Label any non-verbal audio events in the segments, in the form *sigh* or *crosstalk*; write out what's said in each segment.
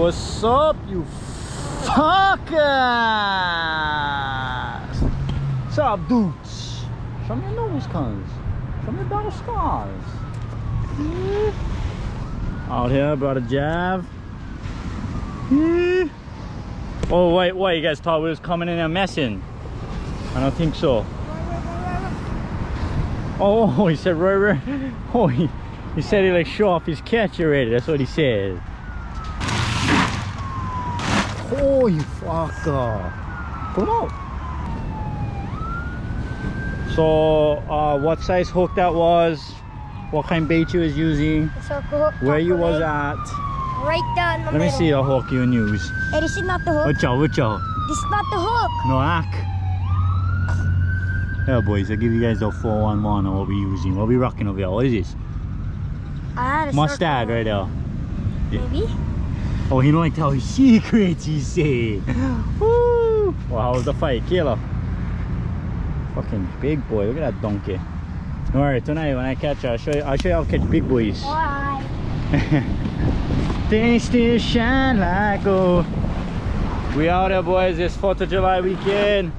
What's up, you fuckers? What's up, dudes? Show me your nose, cuz. Show me your battle scars. Out here, brother Jav. Oh, wait, wait, you guys thought we was coming in and messing? I don't think so. Oh, *laughs* he said, right, *laughs* right. Oh, he, he said he like show off his catch already. That's what he said. Oh, you fucker. Put him out. So, uh, what size hook that was? What kind of bait you was using? It's a hook. Where you was calculate at? Right down the Let me see the hook you use. Hey, this is not the hook. Watch out, watch out. This is not the hook. No hack. Yeah, boys, I'll give you guys the 411 on what we're using. What we rocking over here? What is this? I had a Mustard circle. right there. Maybe. Oh, he don't like tell his secrets, he say. *laughs* Woo! Well, how was the fight, Kayla? Fucking big boy. Look at that donkey. Don't worry, tonight when I catch her, I'll show you, I'll show you how to catch big boys. Why? *laughs* they still shine like gold. We out there, boys. It's 4th of July weekend.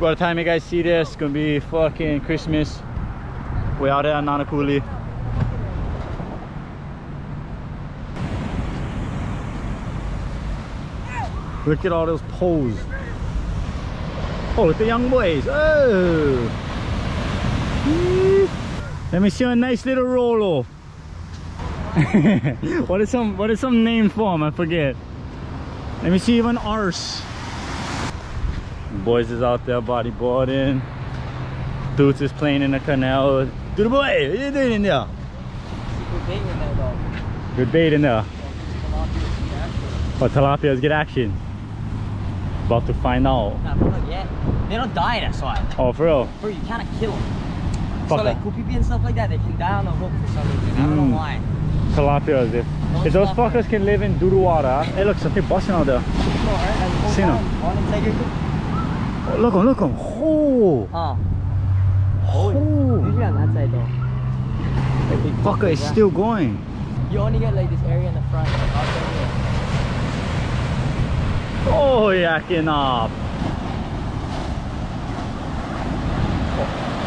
By the time you guys see this, it's gonna be fucking Christmas. We out there at Nanakuli. Look at all those poles. Oh, look at the young boys. Oh. Let me see a nice little Rolo. *laughs* what is some what is some name for him? I forget. Let me see even arse. Boys is out there bodyboarding. Dudes is playing in the canal. Dude boy, what are you doing in there? Good bait in there though. Good bait in there. Tilapia But oh, tilapias get action. About to find out. Nah, yeah. They don't die, in that's why. Oh, for real? Bro, you cannot kill them. Fuck so like. Kupipi and stuff like that, they can die on the hook for some reason. I don't Mm. know why. Tilapias. If, No, if those fuckers can live in doo water. Hey, look, something busting out there. No, right? See integrity. Oh, look on, look on. Oh, Oh. oh. Usually on that side though. Fucker is still going. You only get like this area in the front. Like, Oh, yakking up.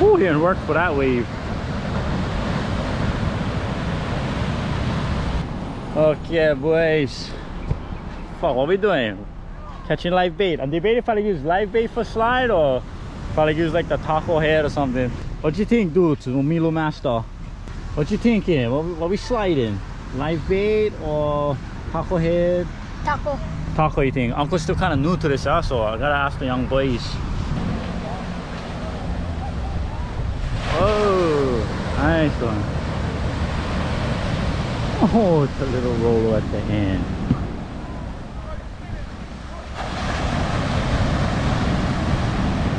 Oh, he didn't work for that wave. Okay, boys. Fuck, what we doing? Catching live bait. I'm debating if I use live bait for slide or if I use like the tako head or something. What you think, dudes? Milo Master. What you thinking? Eh? What we, what we sliding? Live bait or tako head? Tako. Tako think? Uncle's still kind of new to this also. I gotta ask the young boys. Oh, nice one. Oh, it's a little roller at the end.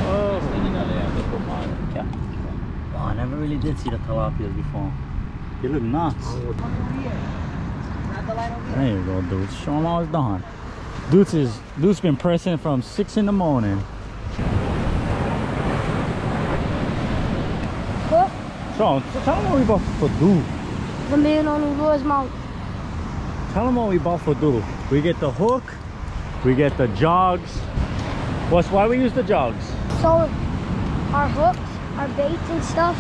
Oh. Oh, I never really did see the tilapias before. They look nuts. There you go, dudes. Show them how it's done. Dudes is dudes been pressing from six in the morning. Hook. So tell them what we bought for dude. The man on the Lord's mouth. Tell them what we bought for do. We get the hook, we get the jogs. What's why we use the jogs? So our hooks, our baits and stuff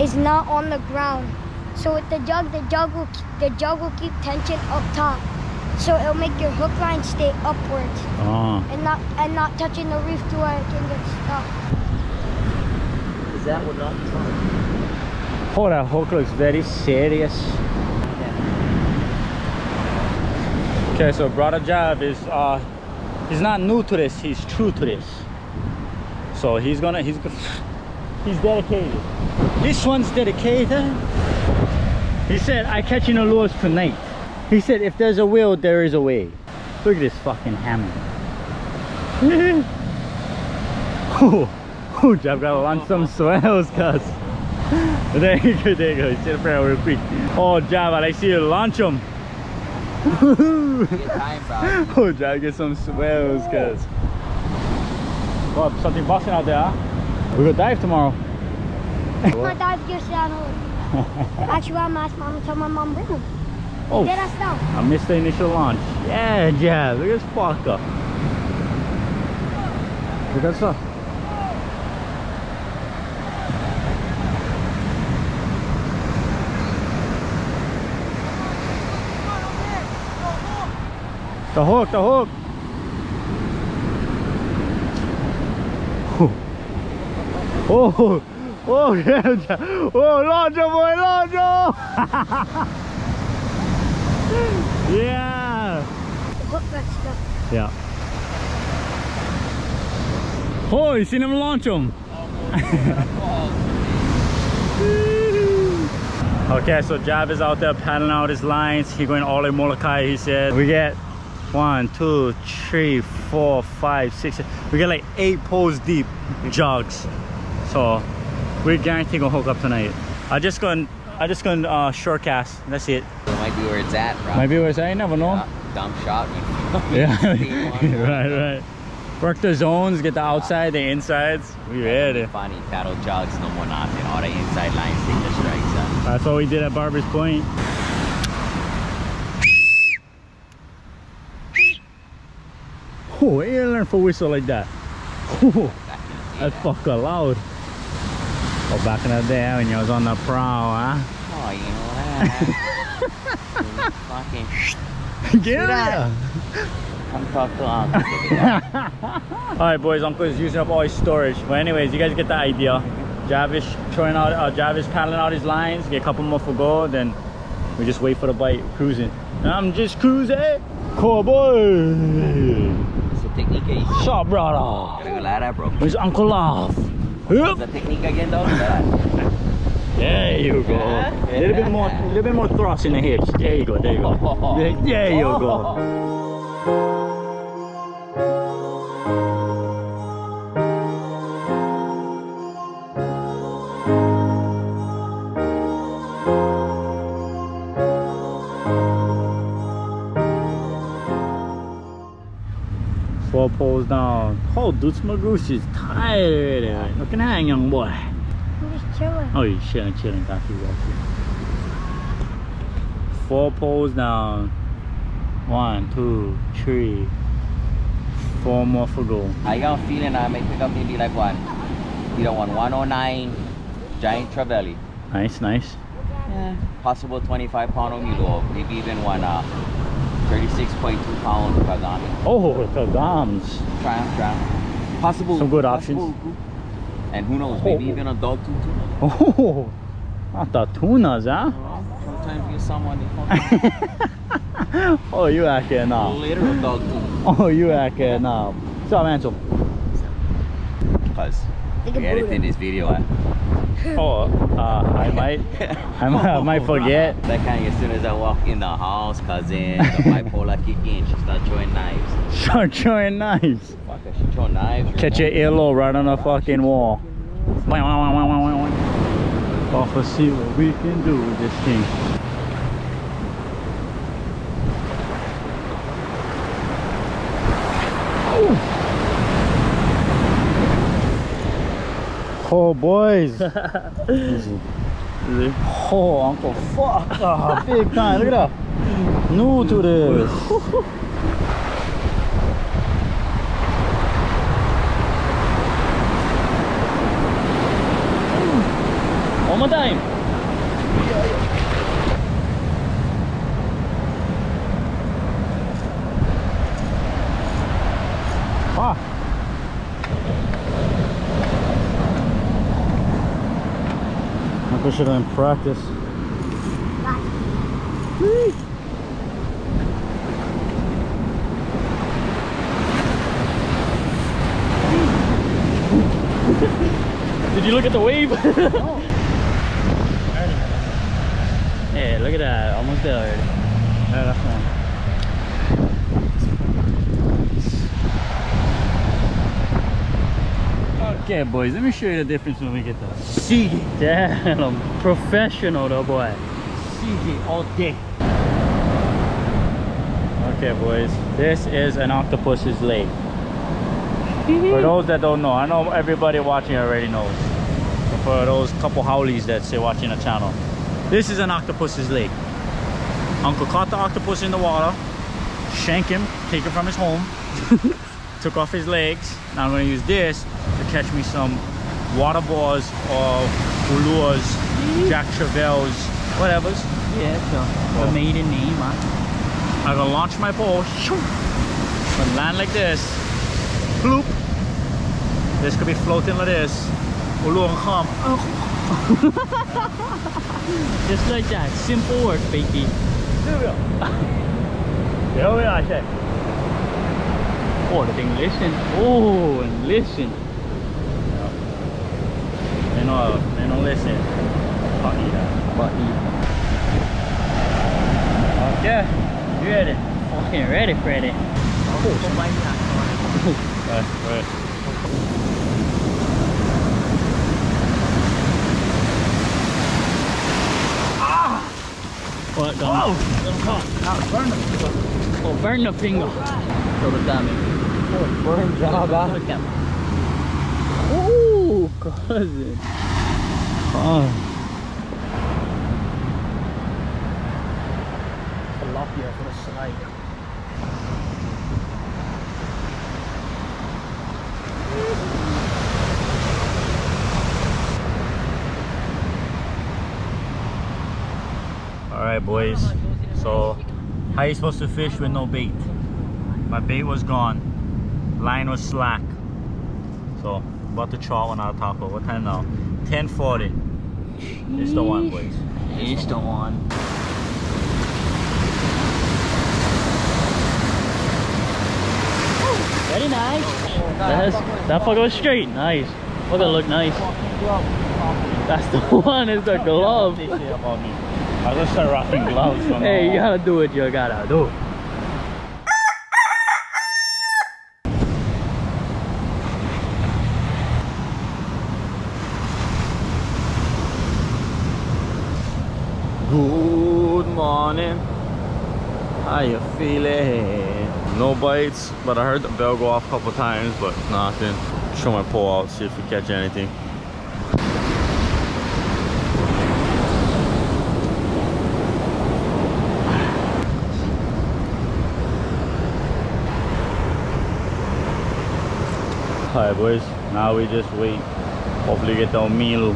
is not on the ground. So with the jug, the jug will the jug will keep tension up top. So it'll make your hook line stay upwards Oh, and not and not touching the reef to where it can get stuck. Is that what not? oh that hook looks very serious. Okay, so brother Jav is uh he's not new to this, he's true to this. So he's gonna he's gonna *laughs* he's dedicated. This one's dedicated. He said I catching the lures tonight. He said if there's a will, there is a way. Look at this fucking hammer. oh, oh Jav gotta launch some swells, cuz. *laughs* There you go, there you go. Sit up there real quick. Oh Jav, I see you launch them. Um. Time. *laughs* Oh, try to get some swells, cuz. Oh, something busting out there, huh? We go dive tomorrow. My dive gear down home. Actually, I'm asking mom to tell my mom bring them. Oh, Get us down. I missed the initial launch. Yeah, yeah. Look at this fucker. Look at that. The hook, the hook. *laughs* Oh, oh, *laughs* oh, yeah. Oh, Lonzo boy, Lonzo. *laughs* yeah. Hook got stuck. Yeah. Oh, you seen him launch him? *laughs* okay, so Jav is out there paddling out his lines. He going all in Molokai, he said. We get one, two, three, four, five, six. We get like eight poles deep jugs. So we're guaranteed gonna hook up tonight. I just gonna I just gonna uh short cast. That's it. Might be where it's at, bro. Maybe it was I never know. Yeah, dumb shot. *laughs* You Yeah, Steam on one. *laughs* right, right. Work the zones, get the outside, the insides. We ready. Funny cattle jogs, no more nothing. All the inside lines take the strikes. Uh. That's what we did at Barber's Point. Oh, I ain't learned for whistle like that. Oh, that's fucking loud. Oh, back in the day when you was on the prow, huh? Oh, you know that. *laughs* Fucking come talk to Uncle. All right, boys. Uncle is using up all his storage. But anyways, you guys get the idea. Javish throwing out, uh, Javish paddling out his lines. Get a couple more for gold, Then we just wait for the bite. Cruising. I'm just cruising. Cool boy. a technique. What's up, brother? Gotta go like that, bro. Where's Uncle Love? What's the technique again, though? That. There you go. Yeah, A little bit more, a little bit more thrust in the hips. There you go. There you go. There, *laughs* there you go. Four poles down. Oh, Dutz Magoose is tired. Looking at hang, young boy. I'm just chilling. Oh, you're chilling, chilling. Got you, got you. Four poles down. One, two, three. Four more for go. I got a feeling I may pick up maybe like one. Either one 109 giant Trevally. Nice, nice. Yeah. Possible 25 pound Omilu. Maybe even one uh 36.2 pound Kagami. Oh, the gums. Triumph, triumph. Possible. Some good possible options. group. And who knows, maybe Oh. even a dog too. too. Oh, not the tunas, huh? Sometimes you get someone they *laughs* oh, you acting now. literal dog too. Oh, you acting now. What's up, Ansel? Cause Like we a edited this video. *laughs* Uh, Oh, uh, I might, *laughs* I might, I might forget. That kind of as soon as I walk in the house, cousin, the bipolar *laughs* kick in, she start throwing knives. Start throwing knives. Fuck her, she throw knives. Catch your earlobe right on the fucking wall. Off and see what we can do with this thing. Oh boys. *laughs* oh uncle fuck ah, big time. Look at that. New to this. One more time. Should have in practice. *laughs* Did you look at the wave? *laughs* *laughs* Hey, look at that. Almost there already. Yeah, that's one. Okay, boys, let me show you the difference when we get the Seagate. Damn, I'm professional though, boy. Seagate all day. Okay, boys, this is an octopus's leg. For those that don't know, I know everybody watching already knows. But for those couple haoles that say watching the channel, this is an octopus's leg. Uncle caught the octopus in the water, shank him, take him from his home, *laughs* took off his legs. Now I'm gonna use this to catch me some water boars or uluas, Jack Trevallys, whatever's. Yeah, so the oh. maiden name, huh? I'm gonna launch my pole, shoo, and land like this, bloop. This could be floating like this. Ulua and come. *laughs* Just like that. Simple work, baby. There we are. There we are, check. Oh, the thing listen. Oh, and listen. Know, they don't listen. Fuck you, that. But Okay, you ready? fucking ready, Freddy. Right, right. What, Dom? Oh, burn the finger. So the dummy. Burn job, Look at Oh, cousin. Oh. Tilapia for the snake. All right, boys. So, how you supposed to fish with no bait? My bait was gone. Line was slack. So, about to try one out of tako. What time now? 10:40. It's the one, boys. It's the one. Very nice. That's, that fucker was straight. Nice. Fucker look nice. That's the *laughs* one. It's the glove. They say about me. I just start rocking gloves Hey, you gotta do what you gotta do. Good morning. How you feeling? No bites, but I heard the bell go off a couple times, but nothing. Show my pole out, see if we catch anything. Alright boys, now we just wait. Hopefully get the meal.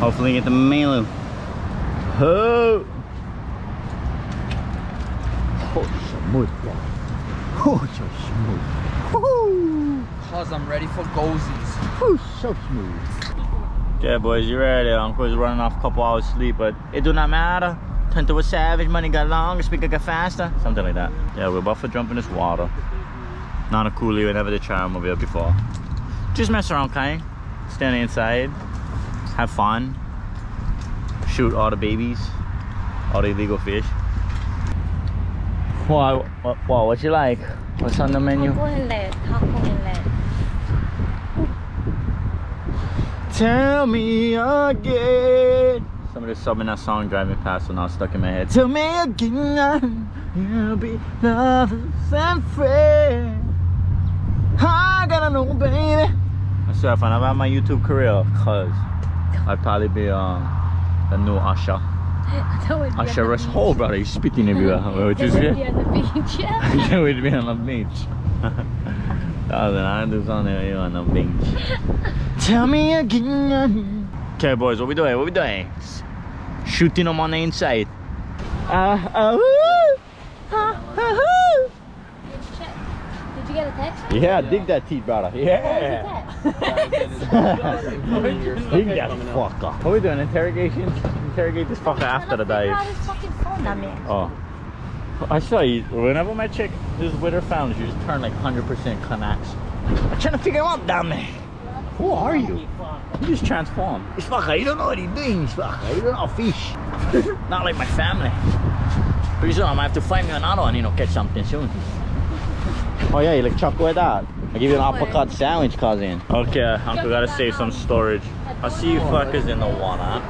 Hopefully get the meal. Oh! Cause I'm ready for gozies. Yeah, boys, you ready? Uncle's running off a couple hours sleep, but it do not matter. Turn to a savage, money got longer, speaker got faster. Something like that. Yeah, we're about to jump in this water. Nanakuli, we never did try them over here before. Just mess around, kind. Stand inside, have fun, shoot all the babies, all the illegal fish. What, what, what you like? What's on the menu? Tako inlet. Tako inlet. Tell me again. Somebody subbing that song driving past and now stuck in my head. Tell me again, you'll be lovers and friends. I gotta know, baby. I swear, if I have my YouTube career, cause I'd probably be uh, the new Usher. That would be on Usher the Rush. Oh, brother, he's spitting everywhere. *laughs* Which is would *laughs* *laughs* good. be on the beach. Yeah. Yeah, we'd be on the beach. Thousand, I something with you on the beach. Tell me again. Okay, boys, what we doing? What we doing? Shooting them on the inside. Uh, uh, woo! Uh, uh, woo! Did you get a text? Yeah, dig that teeth, brother. Oh, yeah. *laughs* dig that fucker. What we doing? Interrogation? Interrogate this fucker after the dive. His fucking phone on me. Oh. I saw you. Whenever my chick is with her family, she just turn like 100% connects. I'm trying to figure him out down there. Who are you? You just transform. This fucker, you don't know what he's doing, this fucker. You don't know fish. *laughs* Not like my family. Pretty soon I might have to find me another one, you know, catch something soon. Oh yeah, you like chocolate that? I give you an uppercut sandwich, cousin. Okay, uncle gotta save some storage. I'll see you fuckers in the water.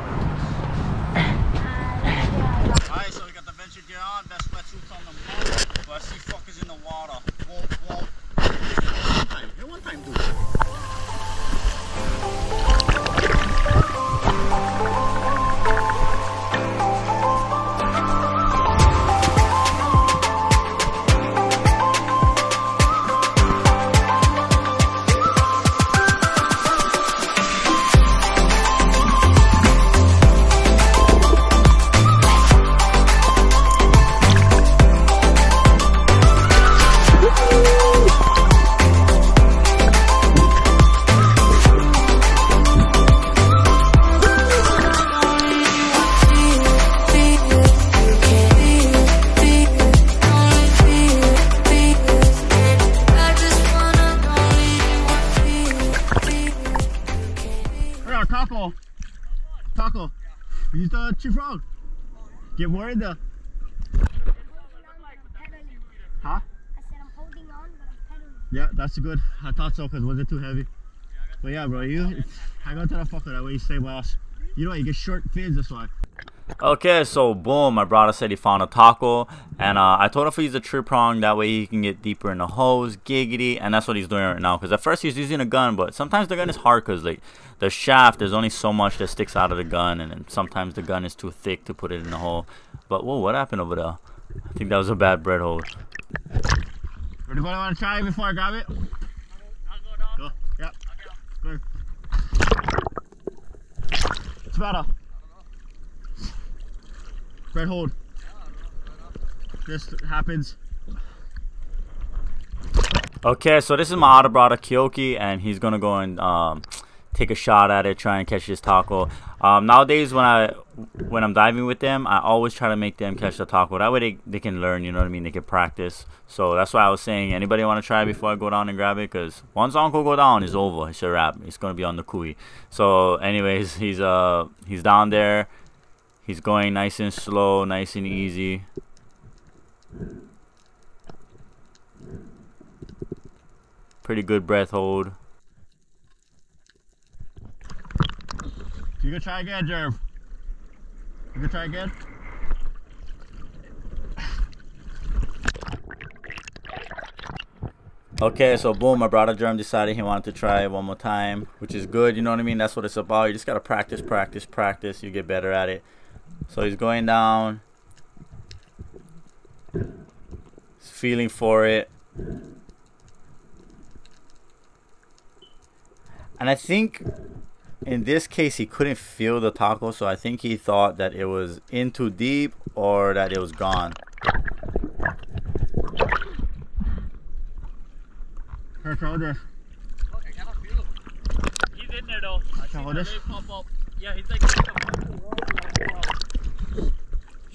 Get more there. Huh? I said I'm holding on, but I'm. Yeah, that's good. I thought so because was it too heavy? But yeah, bro, you hang on to the fucker that way you stay by. You know? You get short fins this way. Okay, so boom, my brother said he found a tako, and uh, I told him to use a tree prong, that way he can get deeper in the hose, giggity, and that's what he's doing right now. Because at first he's using a gun, but sometimes the gun is hard because like the shaft, there's only so much that sticks out of the gun, and then sometimes the gun is too thick to put it in the hole. But whoa, what happened over there? I think that was a bad bread hole. Ready, go want to try it before I grab it? Go. Yeah. Go. It's better. Bread hold. Just happens. Okay, so this is my brother Kyoki, and he's gonna go and um, take a shot at it, try and catch this tako. Um, nowadays, when I when I'm diving with them, I always try to make them catch the tako. That way, they, they can learn. You know what I mean? They can practice. So that's why I was saying, anybody want to try before I go down and grab it? Because once Uncle go down, it's over. It's a wrap. It's gonna be on the kui. So, anyways, he's uh he's down there. He's going nice and slow, nice and easy. Pretty good breath hold. You can try again, Jerv. You can try again. Okay, so boom, my brother Germ decided he wanted to try it one more time, which is good, you know what I mean? That's what it's about. You just gotta practice, practice, practice. You get better at it. So he's going down. He's feeling for it. And I think in this case he couldn't feel the tako, so I think he thought that it was in too deep or that it was gone. Here, throw this. Fuck, I cannot feel him. He's in there though. I see the this- pop up. Yeah, he's like.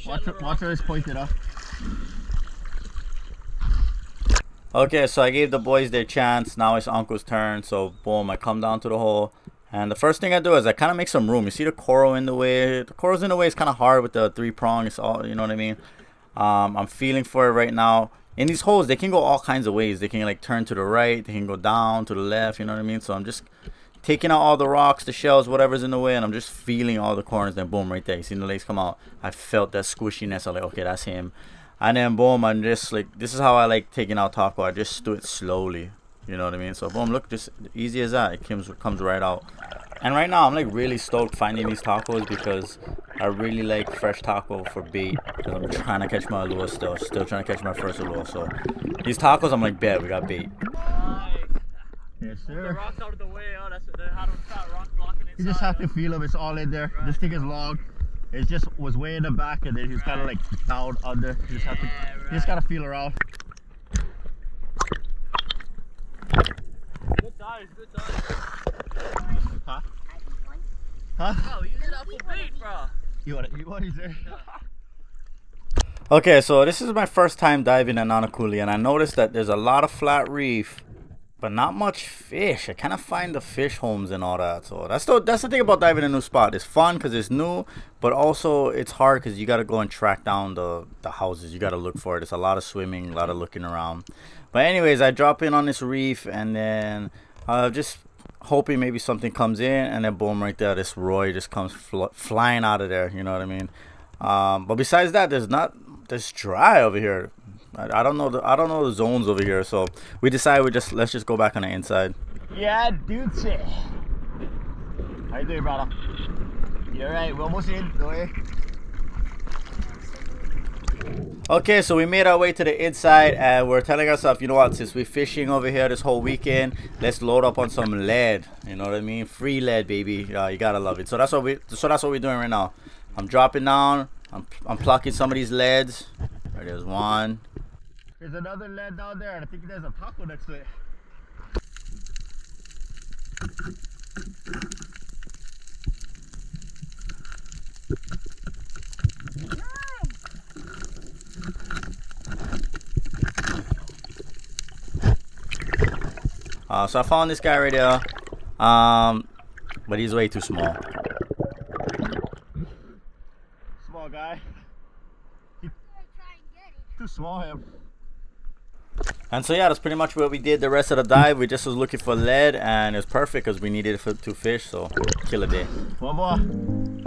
Watch, watch where it's pointed up. Okay, so I gave the boys their chance. Now it's Uncle's turn. So boom, I come down to the hole. And the first thing I do is I kind of make some room. You see the coral in the way. The coral's in the way. It's kind of hard with the three prong. It's all, you know what I mean? Um, I'm feeling for it right now. In these holes, they can go all kinds of ways. They can like turn to the right. They can go down to the left. You know what I mean? So I'm just taking out all the rocks, the shells, whatever's in the way, and I'm just feeling all the corners. Then boom, right there. You see the legs come out. I felt that squishiness. I'm like, okay, that's him. And then boom, I'm just like, this is how I like taking out tako. I just do it slowly. You know what I mean? So boom, look, just easy as that. It comes comes right out. And right now, I'm like really stoked finding these takos because I really like fresh tako for bait. Because I'm trying to catch my lure still, still trying to catch my first lure. So these takos, I'm like, bet we got bait. Nice. Yes, The rocks out of the way. Oh, that's they had them fat rock blocking inside. You just have to feel them. It's all in there. This thing is long. It just was way in the back, and then he's kind of like down under. You just have to. Yeah, You just gotta feel around. Good size, good size. Huh? I Huh? Oh, you it up for bait, bro. You want it? You want it, sir? Okay, so this is my first time diving in Nanakuli, and I noticed that there's a lot of flat reef, but not much fish. I kind of find the fish homes and all that. So that's the that's the thing about diving in a new spot. It's fun because it's new, but also it's hard because you got to go and track down the the houses. You got to look for it. It's a lot of swimming, a lot of looking around. But anyways, I drop in on this reef, and then uh, just hoping maybe something comes in, and then boom, right there, this Roy just comes fl- flying out of there. You know what I mean? Um, but besides that, there's not there's dry over here. I, I don't know the I don't know the zones over here, so we decided we just let's just go back on the inside. Yeah, dude. How you doing, brother? You alright? We're almost in. Don't worry. Okay, so we made our way to the inside, and we're telling ourselves, you know what? Since we're fishing over here this whole weekend, let's load up on some lead. You know what I mean? Free lead, baby. Uh, you gotta love it. So that's what we. So that's what we're doing right now. I'm dropping down. I'm I'm plucking some of these leads. Right, there's one. There's another land down there, and I think there's a tako next to it. Uh, so I found this guy right here, um, but he's way too small. Small guy. Too small him. And so yeah, that's pretty much what we did the rest of the dive. We just was looking for lead and it was perfect because we needed it for two fish, so kill a day. One more.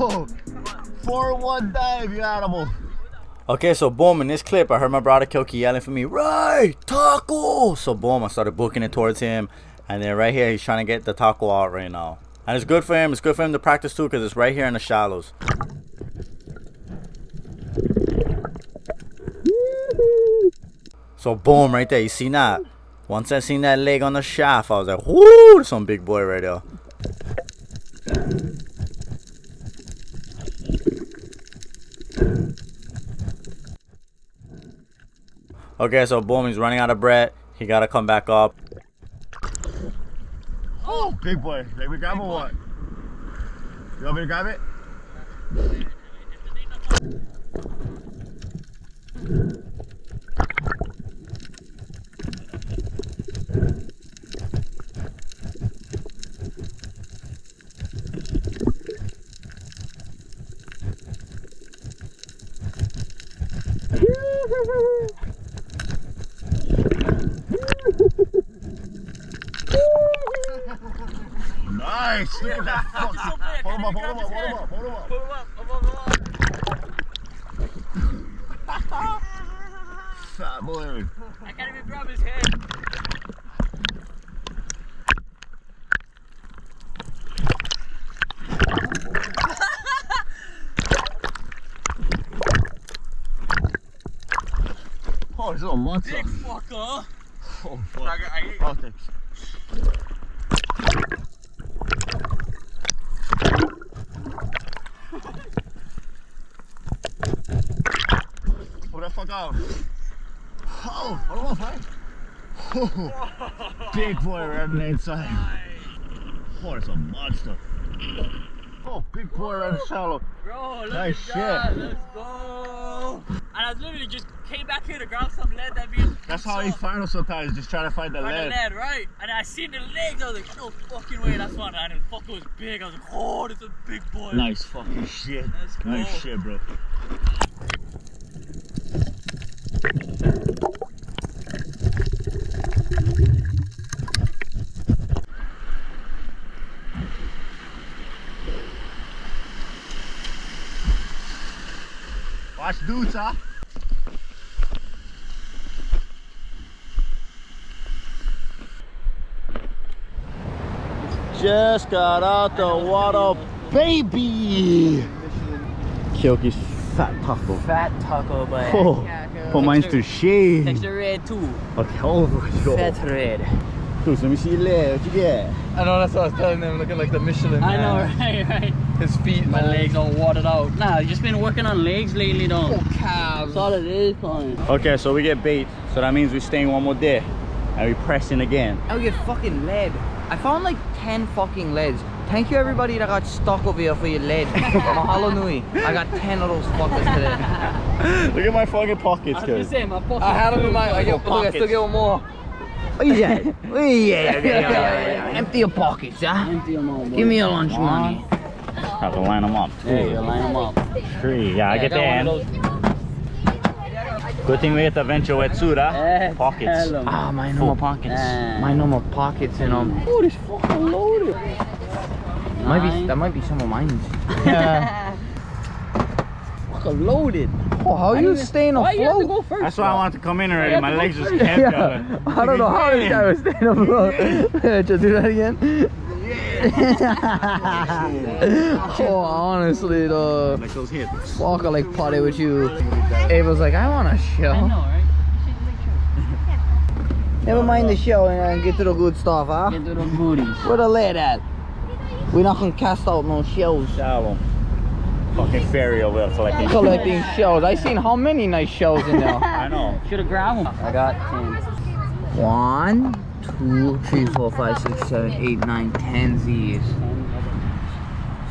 Oh, 4-1 dive, you animal. Okay, so boom, in this clip, I heard my brother Kyoki yelling for me, right, tako! So boom, I started booking it towards him. And then right here, he's trying to get the tako out right now. And it's good for him, it's good for him to practice too, because it's right here in the shallows. So boom, right there, you seen that? Once I seen that leg on the shaft, I was like, whoo, some big boy right there. Okay, so boom, he's running out of breath. He gotta come back up. Oh, big boy. Let me grab him or what? You want me to grab it? Nice. Look at that. Fuck. Hold him up, hold him up, hold him up, hold him up. Pull him up, up, up, up. Fat boy. I can't even grab his head. Oh, he's a little monster. Big fucker. Oh, fuck. I, I, Oh, thanks. Pull that fuck out. Oh, hold on, fine. Oh, *laughs* big boy the inside. Oh, it's a monster. Oh, big boy in shallow. Bro, look Nice at that. shit. Let's go. And I literally just came back here to grab some lead that being. That's how he finds us sometimes, just trying to find the Find the lead. lead, right? And I seen the legs. I was like, no fucking way, that's one. And the fuck was big. I was like, oh, that's a big boy. Nice fucking shit. Nice shit, bro. Watch dudes, huh? Just got out the water, baby! Kyoki's fat tako. Fat tako, but Oh, but mine's too shade. Texture red too. Okay, over you go. Fat red. Dude, let me see your leg. What you get? I know, that's what I was telling them, looking like the Michelin I know, *laughs* right, right. His feet, My legs all watered out. Nah, I've just been working on legs lately, though. Oh, calves. That's all it is, Colin. Okay, so we get bait. So that means we're staying one more day. And we pressing again. Oh, I get fucking lead. I found like 10 fucking leads. Thank you everybody that got stuck over here for your lead. *laughs* Mahalo nui. I got 10 of those fuckers today. *laughs* Look at my fucking pockets, I was kid. my pocket. I had them in my, I, get, look, I still get one more. Oh yeah. Oh *laughs* yeah. yeah, yeah, yeah. Empty your pockets, huh? Empty them all. Give me your lunch money. Have to line them up. Hey, you line them up. Three. Yeah, I Yeah, get the end. one of those. Good thing we get the Venture Wetsura. Eh, Pockets. Ah, my no more pockets. Ah. My no more pockets in them. Oh, this fucking loaded. Might be that might be some of mine. *laughs* Yeah. fucking loaded. Oh, how I you didn't- staying Why you have to afloat? go first? That's why I wanted to come in already. My legs just kept Yeah. I don't know how this guy was staying afloat. *laughs* *laughs* Just do that again. *laughs* oh, honestly, though. Like those hips. Fuck, I like potty with you. Ava's like, I want a show. know, right? *laughs* Never mind the show and uh, get to the good stuff, huh? Get to the goodies. Where the lead at? We're not gonna cast out no shells. Shallow. Fucking fairy over there collecting. *laughs* Collecting shells. I seen how many nice shells in there. I know. Should have grabbed them. I got 10. One, two, three, four, five, six, seven, eight, nine, ten Z's.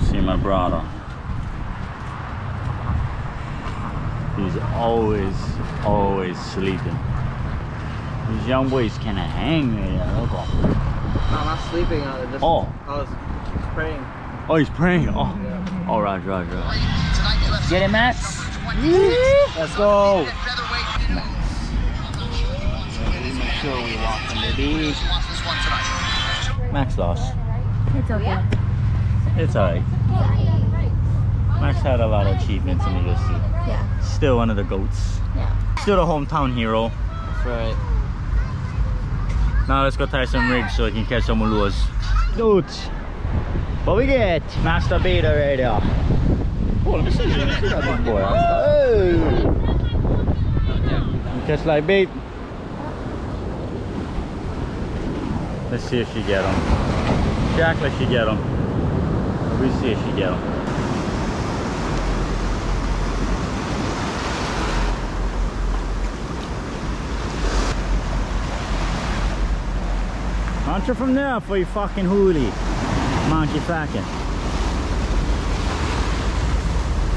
See my brother. He's always, always sleeping. These young boys kind of hang there. Look No, I'm not sleeping. I just, Oh. I was praying. Oh, he's praying. Oh, oh, Roger, Roger. Get it, Max? Let's go. Make sure we walk in, baby. Max lost. It's okay. It's alright. Max had a lot of achievements in the UFC. Yeah. Still one of the goats. Yeah. Still the hometown hero. That's right. Now let's go tie some rigs so we can catch some lures. Dudes, what we get? Master beta right there. Oh, let me see. Let me see that big boy. Hey! You catch like bait. Let's see if she get. She act like she get him. We see if she get. Launch her from there for you fucking hoolie. Monkey fucking.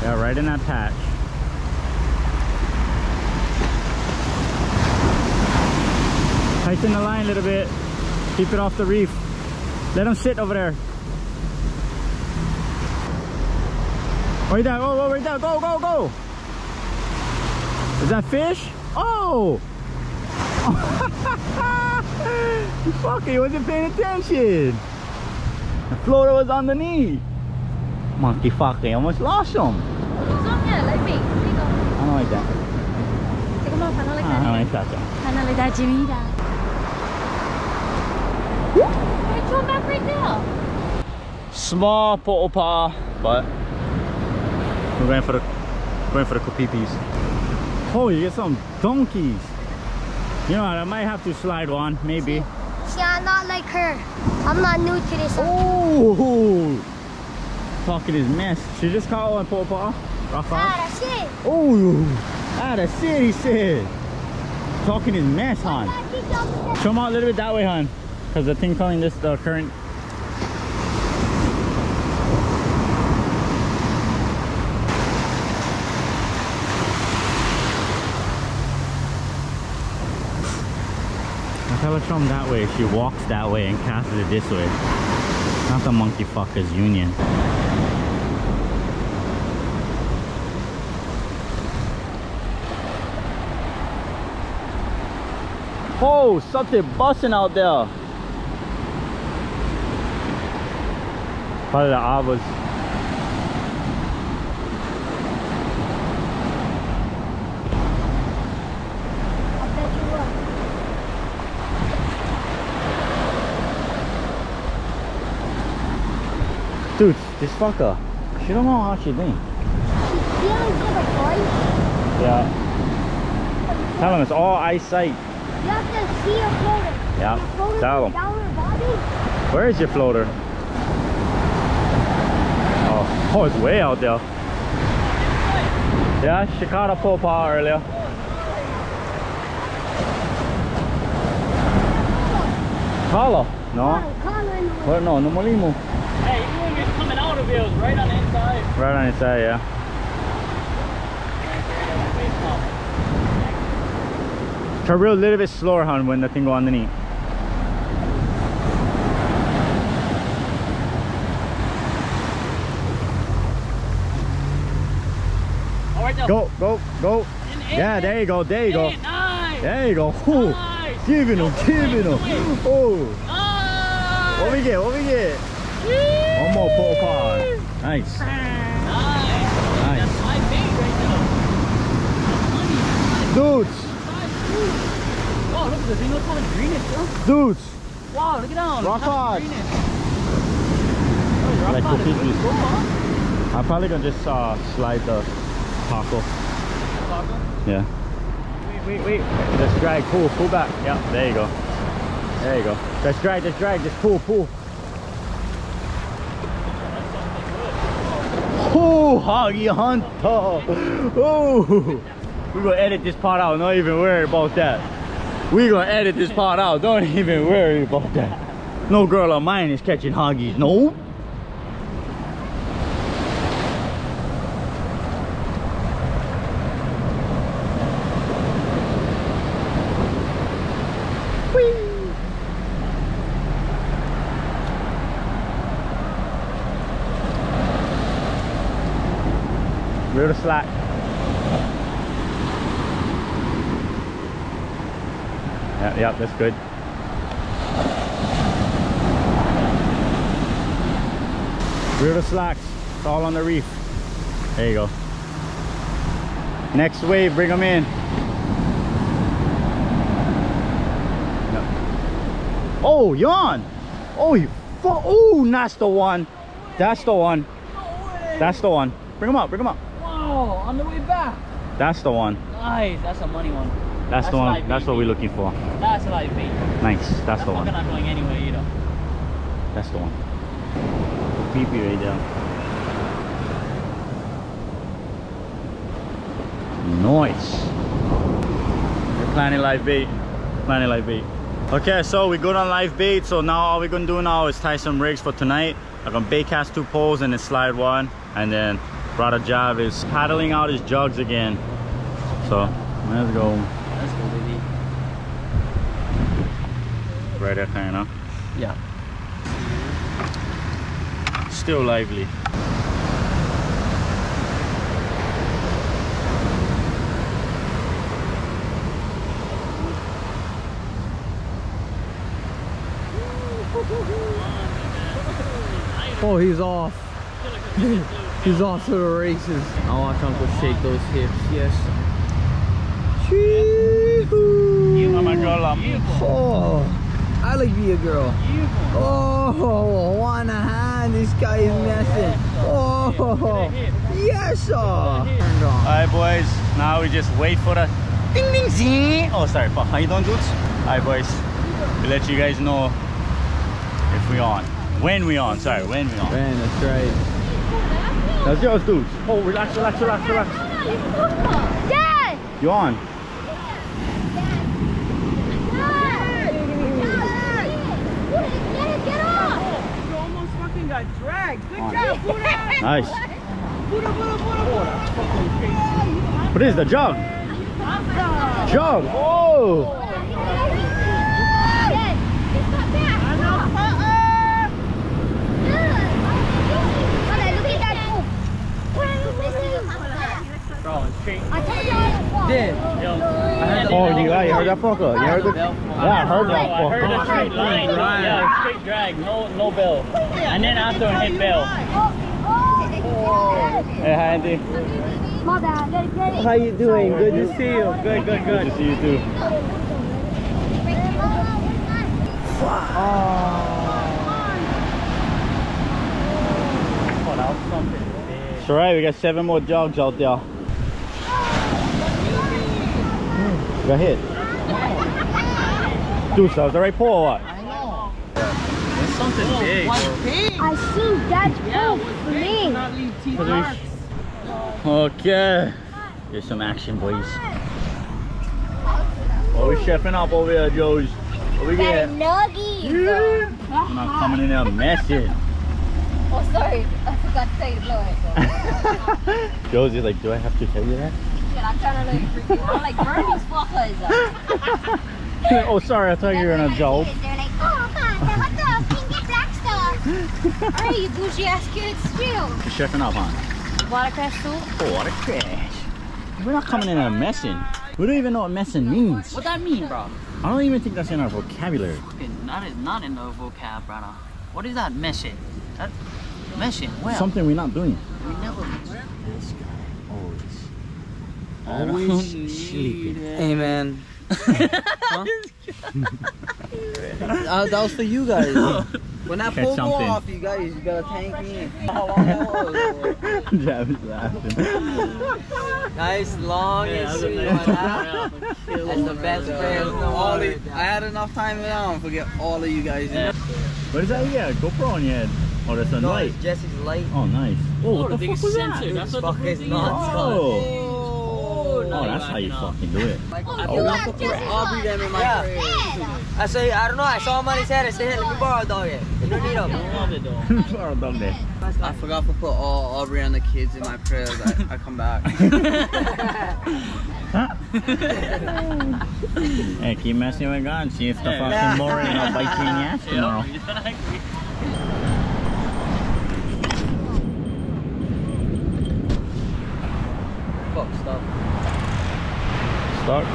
Yeah, right in that patch. Tighten the line a little bit. Keep it off the reef. Let them sit over there. Right there, go, go, right there, go, go, go. Is that fish? Oh! Fuck *laughs* you fucking wasn't paying attention. The floater was underneath. Monkey Fuck! fucking almost lost him. I don't like that. I don't like that. Small portal paw, but we're going for the going for the kupipis. Oh, you get some donkeys. You know what? I might have to slide one, maybe. See, I'm not like her. I'm not new to this. Oh, talking is mess. She just caught one portal paw. Rock Ah, that's it. Oh, ah, that's it. He said. Talking is mess, hon. Come out a little bit that way, hon. Because the thing calling this the current. I tell her from that way. She walks that way and casts it this way. Not the monkey fuckers union. Oh, something busting out there. The. I bet you will. Dude, this fucker. She don't know how she doing. She feeling the voice. Yeah. Tell him it's all eyesight. You have to see a floater. Yeah, floater tell goes 'em. down her body. Where is your floater? Oh, oh, it's way out there. Yeah, she caught a pole paw earlier. Carla? No? Colin. What? No, no molimo. Hey, even when it's coming out of it, it was right on the inside. Right on its side, yeah. Try real little bit slower, hon, when the thing go underneath. All right, now. Go, go, go. Yeah, there you go, there you go. There you go. Ooh, Nice. giving him, giving him. Oh, Nice. we get? What we get? One more pole paw. Nice. Nice. Nice. That's my bait right now. Dudes, Wow, look at the thing. Look how it's greenish, bro. dudes. Wow, look at that. Rock hard. Oh, rock Like hard is the really cool, huh? I'm probably gonna just uh, slide the Tako? Yeah. Wait, wait, wait. Just drag, pull, pull back. Yeah, there you go. There you go. Just drag, just drag, just pull, pull. Oh, Hoggy Hunter. Oh, we're gonna edit this part out. Not even worry about that. We're gonna edit this part out. Don't even worry about that. *laughs* No girl of mine is catching hoggies. No. Rear the slack. That's good. Rear the slacks. It's all on the reef. There you go. Next wave, bring them in. Yep. Oh, yawn. Oh, you. fu- Oh, that's the one. That's the one. That's the one. Bring them up. Bring them up. Whoa, on the way back. That's the one. Nice, that's a money one. That's, That's the one. That's what we're looking for. That's a live bait. Nice. That's the I'm one. not going anywhere either. That's the one. The Peepee right there. Nice. We're planning live bait. Planning live bait. Okay, so we good on live bait. So now all we're gonna do now is tie some rigs for tonight. I'm gonna bait cast two poles and then slide one. And then Brother Jav is paddling out his jugs again. So. Let's go, baby. Right there, kind of. Yeah. Still lively. Oh, he's off. *laughs* he's off to the races. I watch Uncle shake those hips. Yes. Chee-hoo. I'm. I'm Oh, I like to be a girl. Oh, one hand. This guy is messing. Oh, yes, sir. Turned on. Alright boys, now we just wait for the ding ding zing. Oh sorry, fuck, how you doing dudes? Alright boys, we let you guys know if we on. When we on, sorry, when we on. Man, that's right. That's yours dudes. Oh relax, relax, relax, relax. Dad! You on. Dad! Get off! You almost fucking got dragged. Good On. job, Buddha. *laughs* Nice. Buddha, Buddha, Buddha, Buddha. What is the jug? Jug. Oh. Dad, it's not back. Mother, look at that poop. I told you I was wrong. Did. Oh, you, yeah, you heard that fucker? You heard the? Yeah, I heard that I heard a fucker. straight line. Yeah, straight drag, no no bell. And then after a hit bell. Hey, hi Andy. My bad. Let it get it. How you doing? Good to see you. Good, good, Good Good to see you too. Oh, that was something. It's alright, we got seven more jugs out there. Got hit. Dude, that was the right pull or what? It's something big. I seen Dad's poop for me. Okay. Here's some action, boys. Oh, we chefing up over here, Joe's. What we Got a get? nuggie. We're not coming in there messing. Oh, sorry. I forgot to tell you to blow it. *laughs* Josie's like, do I have to tell you that? Shit, I'm trying to look freaking. I'm like, burn these fuckers. *laughs* oh, sorry, I thought you were in a joke. They're like, oh, God, what the? Can get black stuff. *laughs* Alright, you bougie ass kids, chill. We're chefing up, huh? Watercress soup. Oh, what a crash. We're not coming in there messing. We don't even know what messing means. What that mean, bro? I don't even think that's in our vocabulary. That is not in the vocab, brother. What is that meshing? That meshing? Well, Something we're not doing. we never. Always. Always sleeping. Hey, man. *laughs* Huh? *laughs* Uh, that was for you guys. *laughs* When that Catch pole go off, you guys, you gotta thank me. How long that was? Jav is laughing. Nice, long and sweet. That's the best friend. All the, I had enough time now to forget all of you guys. What is that? Yeah, GoPro on your head. Oh, that's a No, light. Jesse's light. Oh, nice. Oh, what the the fuck was that? sensor. That's what the Fuck whole is thing is. nuts. Oh. Oh, that's how you fucking do it. Oh, I forgot to put Aubrey them in my crib. I say, I don't know, I saw him on his head. I said, hey, let me borrow a dog yet. You don't need *laughs* them. love it though. Borrow dog there. I forgot to put all Aubrey and the kids in my prayers. I, I come back. *laughs* Hey, keep messing with God. See if the Yeah. fucking boring I'll bite you in the ass tomorrow. Fuck stuff. Start.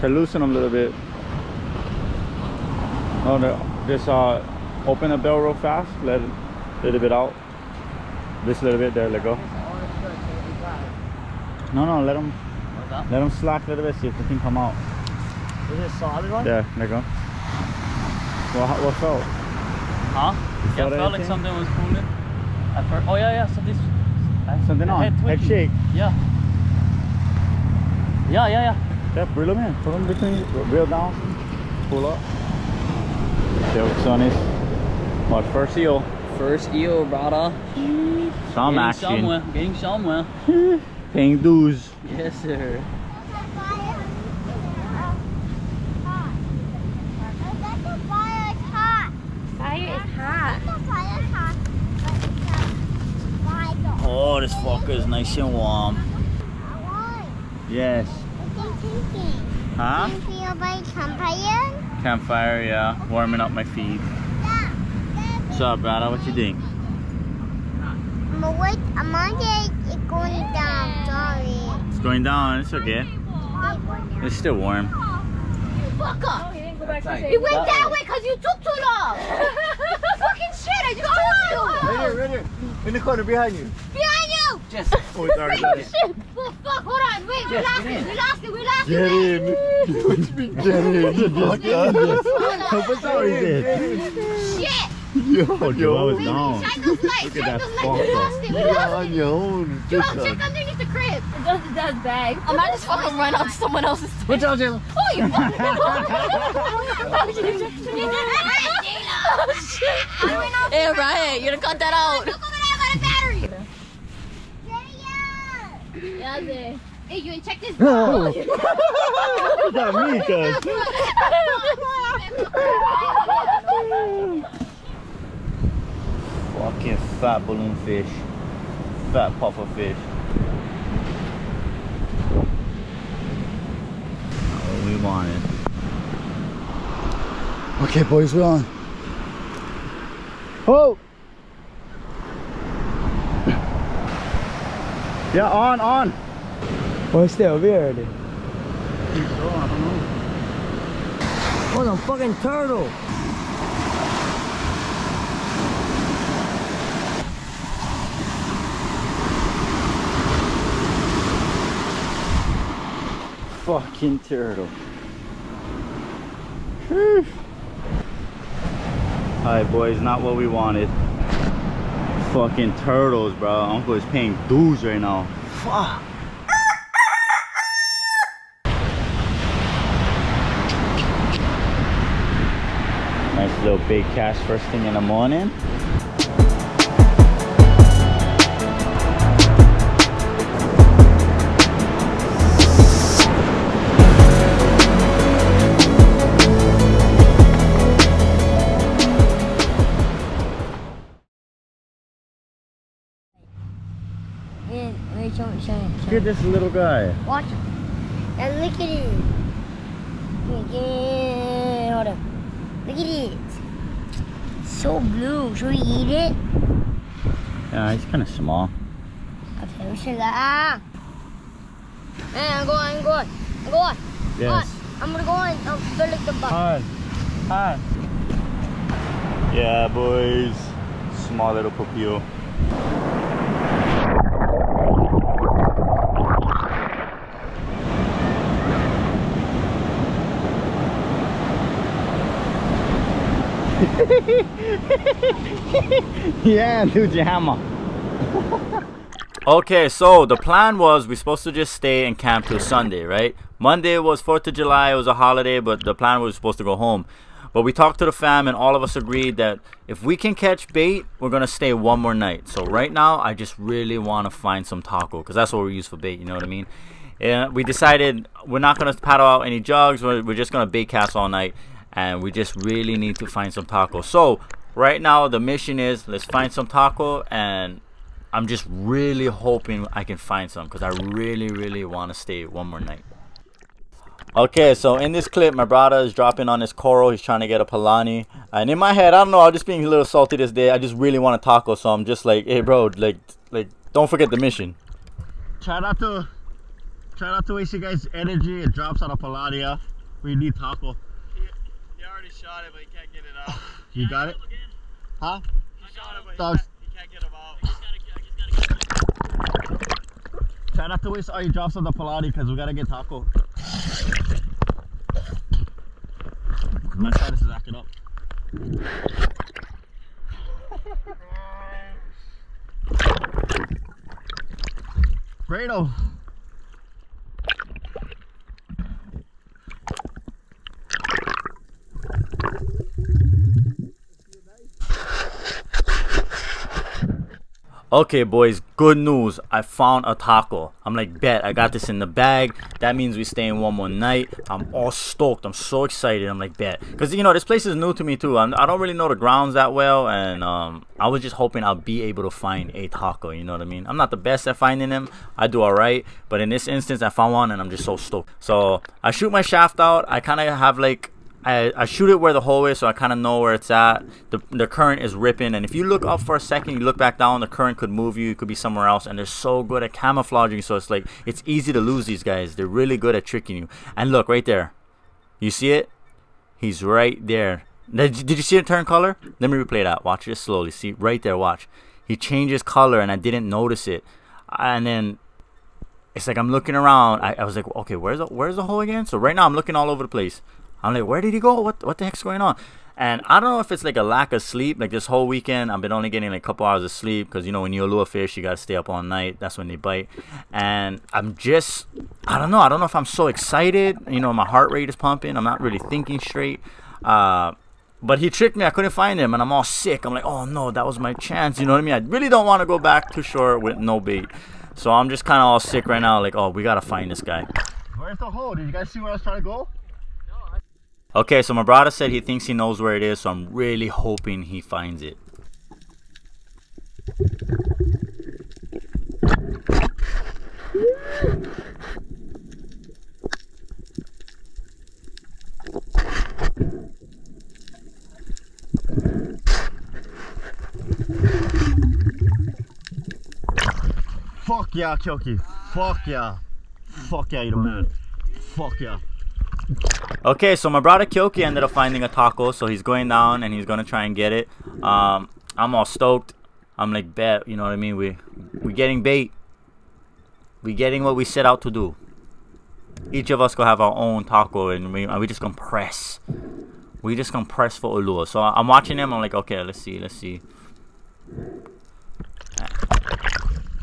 To loosen them a little bit. Oh, no, just uh, open the bell real fast. Let it a little bit out. This little bit there. Let go. No, no, let them, let them slack a little bit. See if they can come out. Is it solid one? Yeah, let go. Well, how- what felt? Huh? Yeah, felt it felt like something was pulling. I first, oh yeah, yeah. So this. Something on. Head shake. Yeah. Yeah, yeah, yeah. Yeah, reel them in. Put them between, reel down, pull up. Jokes on it. What, first eel? First eel, brother. Some Getting action. somewhere. Getting somewhere. *laughs* Paying dues. Yes, sir. Fire is hot. Oh, this fucker is nice and warm. Yes. Huh? Campfire, yeah. Warming up my feet. What's up, brother? What you doing? I'm on it going down, sorry. It's going down. It's okay. It's still warm. Fuck up. It went that way because you took too long. *laughs* Fucking shit, I just told you. Right here, right here. In the corner behind you. Behind you. Just *laughs* Oh, it's already got. Shit. Oh, fuck, hold on. Wait, we lost it. We lost it. We lost Get it. in. What you mean, get in? *laughs* Fuck up. Oh, What's up with this? Shit. Yo, Oh, Joe yo. is gone. Shine those lights. Look at that those lights. We lost it. We You're lost on your own. Joe, Just check underneath the crib. It does it does bag. I might just fucking run on someone else's. Watch out, Jayla. Oh, you *laughs* fucking. oh, shit. Hey, Ryan, you're gonna cut that out. Look there by the battery. Yeah, they. Hey, you ain't check this. *laughs* Not me, *laughs* cuz. Fucking fat balloon fish. Fat puffer fish. What we wanted. Okay, boys, we're on. Oh! Yeah, on, on. Oh, it's still over here already. Oh, a fucking turtle. Fucking turtle. Alright, boys, not what we wanted. Fucking turtles, bro. Uncle is paying dues right now. Fuck. Nice little big catch first thing in the morning. Look at this little guy. Watch. And look at it. Me, give hold on. Look at it. So blue. Should we eat it? Yeah, he's kind of small. Okay, we should ah. Hey, I'm going, I'm going. I'm going. Yes. I'm gonna go and um, fill up the bucket. Hi. Hi. Yeah, boys. Small little pupil. *laughs* yeah, dude, hammer. Okay, so the plan was we're supposed to just stay and camp till Sunday, right? Monday was 4th of July, it was a holiday, but the plan was supposed to go home. But we talked to the fam, and all of us agreed that if we can catch bait, we're gonna stay one more night. So right now, I just really want to find some tako because that's what we use for bait. You know what I mean? And we decided we're not gonna paddle out any jugs. We're, we're just gonna bait cast all night, and we just really need to find some tako. So right now, the mission is let's find some tako, and I'm just really hoping I can find some because I really, really want to stay one more night. Okay, so in this clip, my brother is dropping on his coral. He's trying to get a palani. And in my head, I don't know, I'm just being a little salty this day. I just really want a tako, so I'm just like, hey, bro, like, like, don't forget the mission. Try not to, try not to waste your guys' energy. It drops on a Palladia. We need tako. Shot it, but he can't get it out. *sighs* You got it? Huh? He shot it, but he can't get him out. He's gotta, he's gotta get Try not to waste all your drops on the Palladia because we gotta get tako. My status is acting up. *laughs* Fredo. Okay, boys, good news. I found a tako. I'm like, bet, I got this in the bag. That means we stay in one more night. I'm all stoked. I'm so excited. I'm like, bet. Because, you know, this place is new to me, too. I'm, I don't really know the grounds that well. And um, I was just hoping I'll be able to find a tako. You know what I mean? I'm not the best at finding them. I do all right. But in this instance, I found one and I'm just so stoked. So I shoot my shaft out. I kind of have like I, I shoot it where the hole is so I kind of know where it's at. The, the current is ripping and if you look up for a second, you look back down, the current could move you. It could be somewhere else and they're so good at camouflaging so it's like, it's easy to lose these guys. They're really good at tricking you. And look, right there. You see it? He's right there. Did, did you see it turn color? Let me replay that. Watch it slowly. See, right there, watch. He changes color and I didn't notice it. And then it's like I'm looking around. I, I was like, okay, where's the, where's the hole again? So right now I'm looking all over the place. I'm like, where did he go? What what the heck's going on? And I don't know if it's like a lack of sleep. Like this whole weekend, I've been only getting like a couple hours of sleep because you know when you lure fish, you gotta stay up all night. That's when they bite. And I'm just, I don't know. I don't know if I'm so excited. You know, my heart rate is pumping. I'm not really thinking straight. Uh, but he tricked me. I couldn't find him, and I'm all sick. I'm like, oh no, that was my chance. You know what I mean? I really don't want to go back to shore with no bait. So I'm just kind of all sick right now. Like, oh, we gotta find this guy. Where's the hole? Did you guys see where I was trying to go? Okay, so my brother said he thinks he knows where it is, so I'm really hoping he finds it. Fuck yeah, Kyoki. Fuck yeah. Fuck yeah, you the man. Fuck yeah. Okay, so my brother Kyoki ended up finding a tako, so he's going down and he's gonna try and get it. Um, I'm all stoked. I'm like, bet, you know what I mean? We we getting bait. We getting what we set out to do. Each of us gonna have our own tako, and we and we just gonna press. We just gonna press for a lure. So I'm watching him. I'm like, okay, let's see, let's see.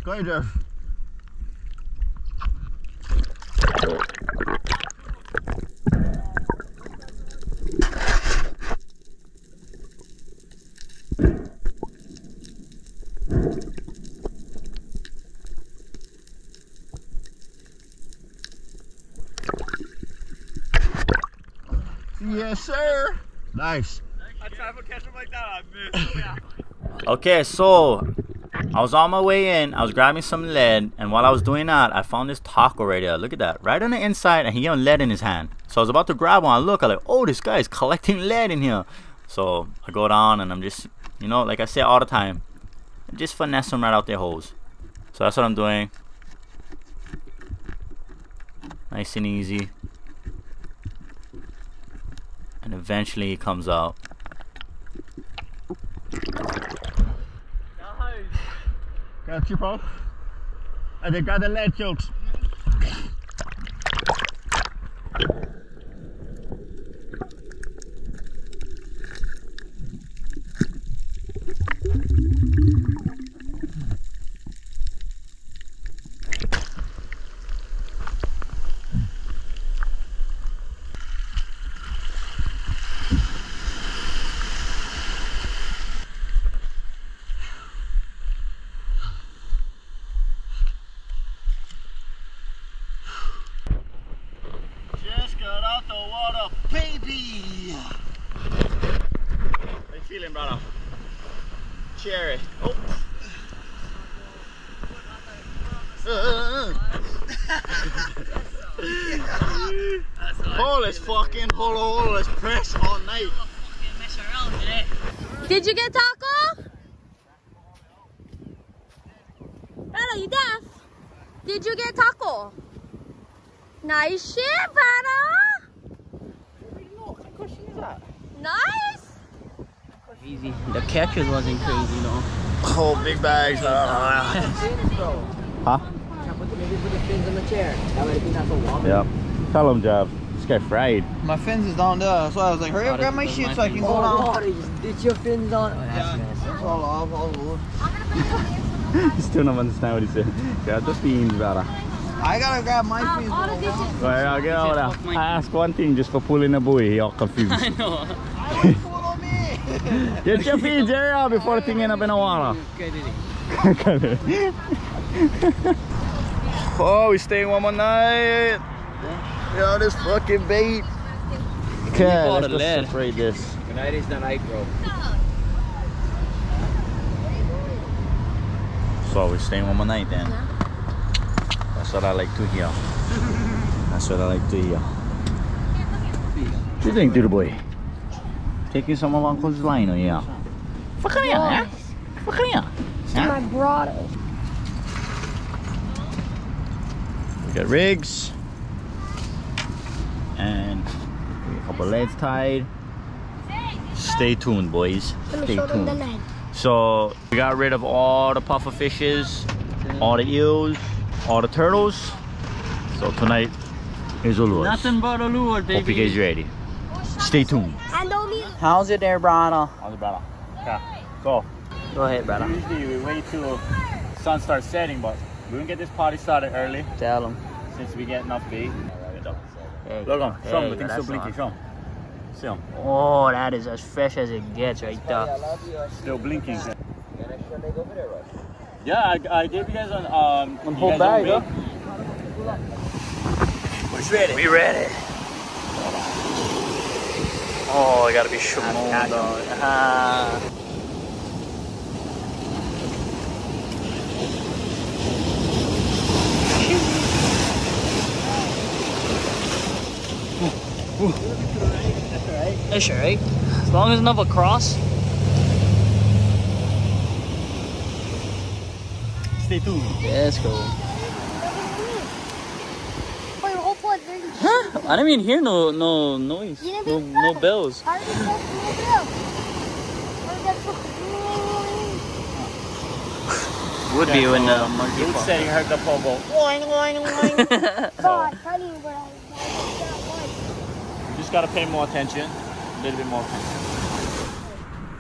Go ahead, Jeff. Yes, sir. Nice. Like that, missed. Okay, so I was on my way in. I was grabbing some lead, and while I was doing that, I found this tako right there. Look at that, right on the inside, and he had lead in his hand. So I was about to grab one. I look, I'm like, oh, this guy is collecting lead in here. So I go down, and I'm just, you know, like I say all the time, just finesse them right out their holes. So that's what I'm doing. Nice and easy. And eventually he comes out. Got you, bro. And they got the lead chokes. The catches wasn't crazy though. Oh, big bags. Uh, huh? Maybe put the fins on the chair. That way not so. Yep. Tell him, Jav. This guy fried. My fins is down there, so I was like, hurry up, grab my shit so I can go down. ditch your fins on. Oh, that's It's all off, all over. *laughs* Still don't understand what he said. Grab the beans, brother. I gotta grab my fins. All the dishes. Right, I'll get out of my- there. I asked one thing just for pulling the buoy. He all confused. *laughs* I know. *laughs* Get your feet, Jerry, out before end up in the water. oh, we staying one more night. Yo, this fucking bait. Okay, let's just lead. separate this. Tonight is the night, bro. So we staying one more night then. That's what I like to hear. That's what I like to hear. What do you think, dude boy? Taking some of Uncle's line, yeah. Fucking yeah, eh? Fucking yeah. My brother. We got rigs. And we got a couple leads tied. Stay tuned, boys. Stay show them the tuned. So we got rid of all the puffer fishes, all the eels, all the turtles. So tonight is a lure. Nothing but a lure, baby. Hope you guys ready. Stay tuned. And don't need How's it there, brother? How's it, brother? Yeah. So Go ahead, brother. usually we wait till sun starts setting, but we're gonna get this party started early Tell them. since we get enough bait. Hey, Look on, show him. hey, The thing's that's still blinking. on. Show him. See him. Oh, that is as fresh as it gets right there. Still blinking. Yeah, I, I gave you guys an um. One you whole guys bag, bait. We're ready. We ready. Oh, I gotta be Shimon, dog. Ah. *laughs* That's alright. As long as enough across. Stay tuned. Yeah, let's go. Oh, your whole foot very Huh? I didn't even hear no no noise. No, no bells. How did it get from over there? How did that fucking- Would be when the You monkey said you heard the pole go. *laughs* God, funny, but I- I did that once. You just gotta pay more attention. A little bit more attention.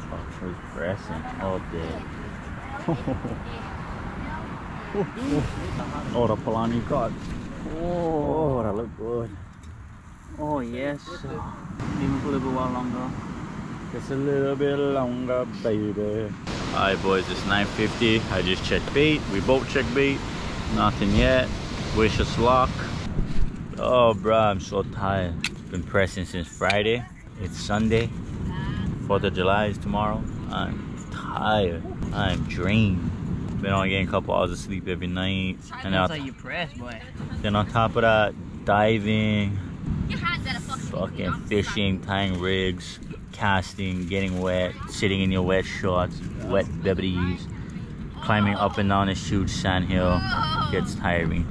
Oh, he's pressing all day. oh, the Polani cut. Oh, that look good. Oh yes. Even for a little while longer. Just a little bit longer, baby. Alright, boys, it's 9.50. I just checked bait. We both checked bait. Nothing yet. Wish us luck. Oh, bruh, I'm so tired. Been pressing since Friday. It's Sunday. 4th of July is tomorrow. I'm tired. I'm drained. Been only getting a couple hours of sleep every night. And That's on, how you press, boy. then on top of that, diving, fucking fishing, tying rigs, casting, getting wet, sitting in your wet shorts, wet bebbies, climbing up and down this huge sand hill gets tiring.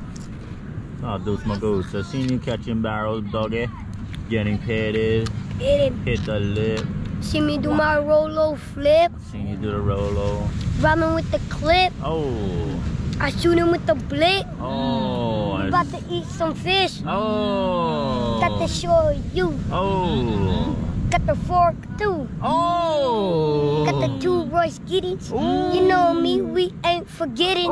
Oh, those my goats. I seen you catching barrels, doggy. Getting petted, Hit the lip. See me do my Rolo flip, See you do the rolo. ramming with the clip. Oh, I shoot him with the blick. oh, I- About to eat some fish. oh, Got to show you. oh, Got the fork too. oh. Got the two Royce Giddings. You know me, we ain't forgetting.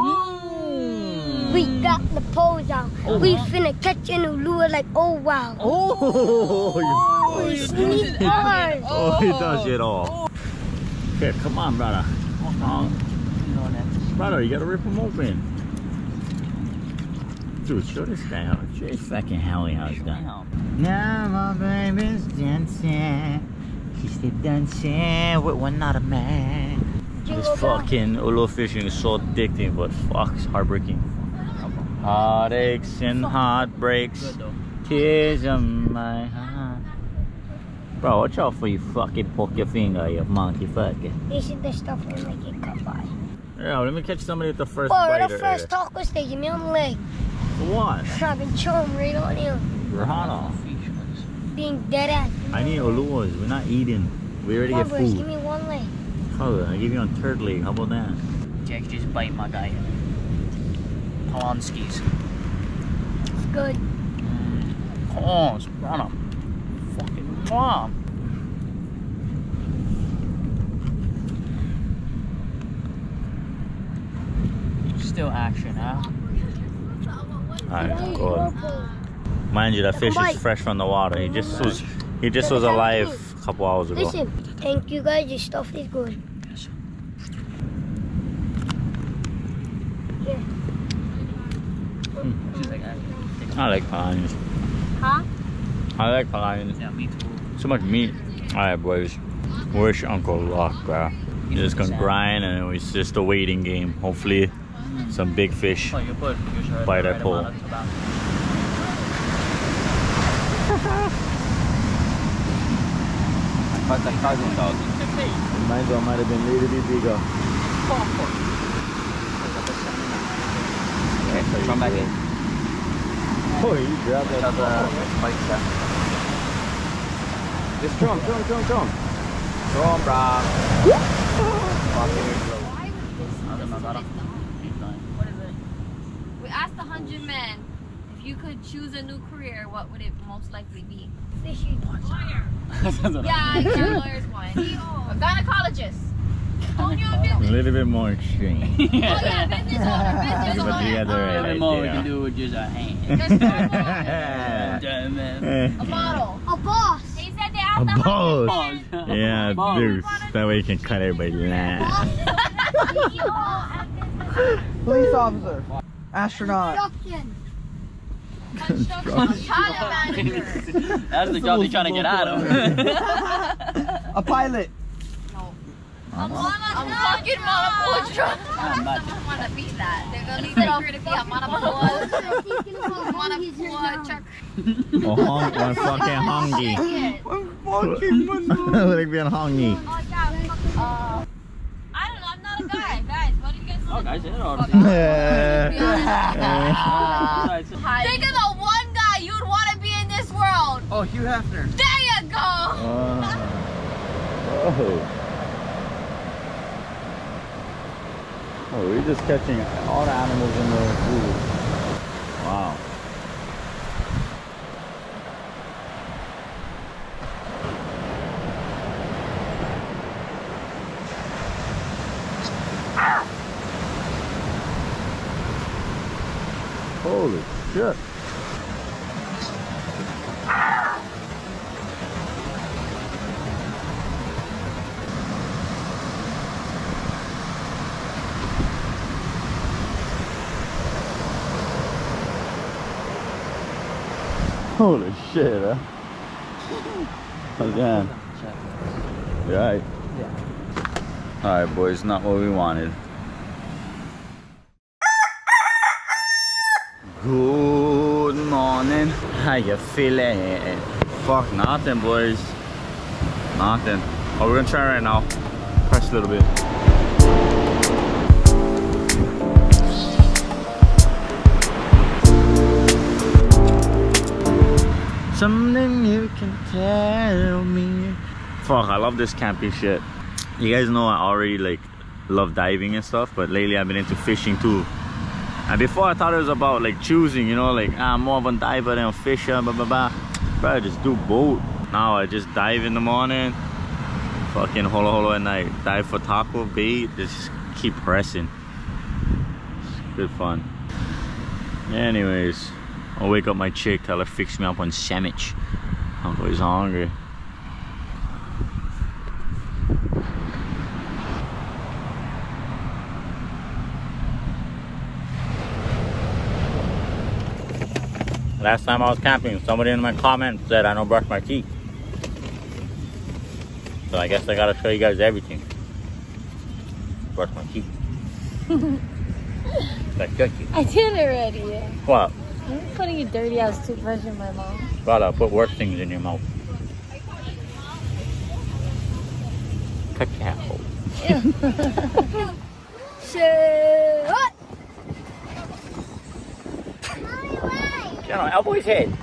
We got the pose out. We finna catch in the lure like oh wow. Oh, We sneak hard. oh, he does it all. Okay, come on, brother. Uh, brother, you gotta rip him open. Dude, show this guy how. Show this fucking Howie how it's done. Now my baby's dancing. She's still dancing with one other man. This fucking Ulua fishing is so addicting, but fuck, it's heartbreaking. Heartaches and heartbreaks, tears in my heart. Bro, watch out for you fucking poke your finger, you monkey fucker. This is the stuff make it cut by. Yeah, let me catch somebody with the first Bro, bite. the or- first taco steak in my leg. What? I've been chewing right on him. Rahana. Being dead ass. I need Uluas. We're not eating. We already get food. give me one leg. Hold on, I give you on third leg. How about that? Jack just bite my guy. Polanski's. It's good. Oh, it's brother. Fucking mom. Still action, huh? Alright, good. Mind you, that fish is fresh from the water. He just was, he just was alive a couple hours ago. Listen, thank you guys. Your stuff is good. Hmm, she's like, I- I like pines. Huh? I like pines. yeah, me too. So much meat. Alright, boys. Wish Uncle luck, uh, bro. You're just gonna grind and it's just a waiting game. Hopefully, some big fish. Oh, you put you should Bite right that pole. amount of tobacco. Cut the cousin. Mine's one might have been a little bit bigger. Okay, so come back in. Oh, you grabbed That's a bite shot. Just throw him, throw him, throw him, throw him. Throw him, brah. Fucking What is it? We asked a hundred men if you could choose a new career, what would it most likely be? Fishing. Lawyer. *laughs* Yeah, your lawyer's *laughs* one. A gynecologist. Own your own A little bit more extreme. *laughs* Oh yeah, business owner, business But you got the owner. right Every more we can do with just a hand. Just normal. Damn, man. A model. A boss. They said they A asked a boss. men. Yeah, Boss. dude. That way you can cut everybody's laugh. CEO and business Police officer. Astronaut. Construction. construction talent. That's the job they're trying to get out of. A pilot. I'm fucking monopole I'm not- I don't want to be that. They're gonna need her to be a monopole. Monopole truck. Oh, hung, one fucking hongy. *laughs* like being hongy. Oh yeah, fucking. Uh, I don't know. I'm not a guy. Guys, what do you guys Oh, guys, to you do? Think of the one guy you'd want to be in this world. Oh, Hugh Hefner. There you go. Uh, oh. Oh, we're just catching all the animals in the pool. Wow. Holy shit. Holy shit, huh? Oh, Again. Right. Yeah. Alright, boys, not what we wanted. Good morning. How you feeling? Fuck nothing, boys. Nothing. Oh, we're gonna try right now. Press a little bit. Something you can tell me. Fuck, I love this camping shit. You guys know I already like love diving and stuff, but lately I've been into fishing too. And before I thought it was about like choosing, you know, like ah, I'm more of a diver than a fisher, blah blah blah. But I just do both. Now I just dive in the morning, fucking holo holo at night. Dive for tako bait, just keep pressing. It's good fun. Anyways, I'll wake up my chick, tell her fix me up on sandwich. Uncle is hungry. Last time I was camping, somebody in my comments said I don't brush my teeth. So I guess I gotta show you guys everything. brush my teeth. *laughs* That's good. I did already. What? I'm putting a dirty ass toothbrush in my mouth. Brother, put worse things in your mouth. Cacao. *laughs* Shit. Get on, elbow his head.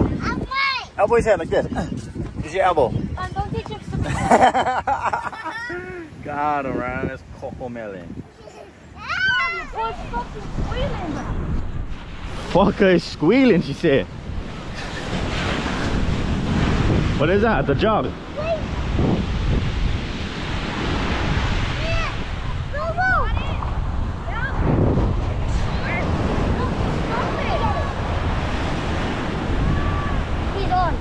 Elbow his head like this. *clears throat* Is your elbow. Don't teach him *laughs* God around this cocoa melon. Fucker is squealing, she said. What is that? The jug? He's on.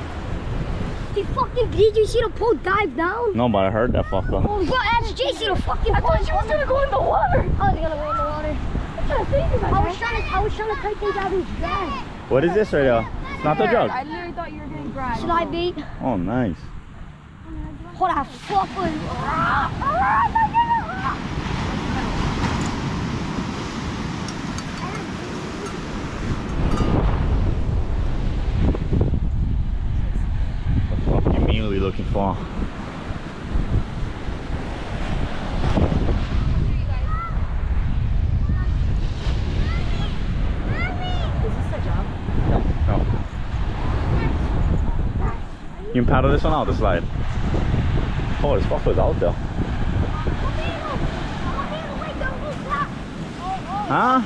He fucking did you see the pole dive down? No, but I heard that fucker. Oh, bro, ask JC the fucking I thought she was gonna go in the water. I was gonna go in the water. I was trying to, I was trying to take things out of his bag. What is this right here? It's not the jug. I literally thought you were getting grabbed. Slide bait. Oh, nice. Hold on, fucking. *laughs* What the fuck you mean we looking for? Is this a job? No. You can paddle this one out the slide. Oh, this fucker's out there. Huh?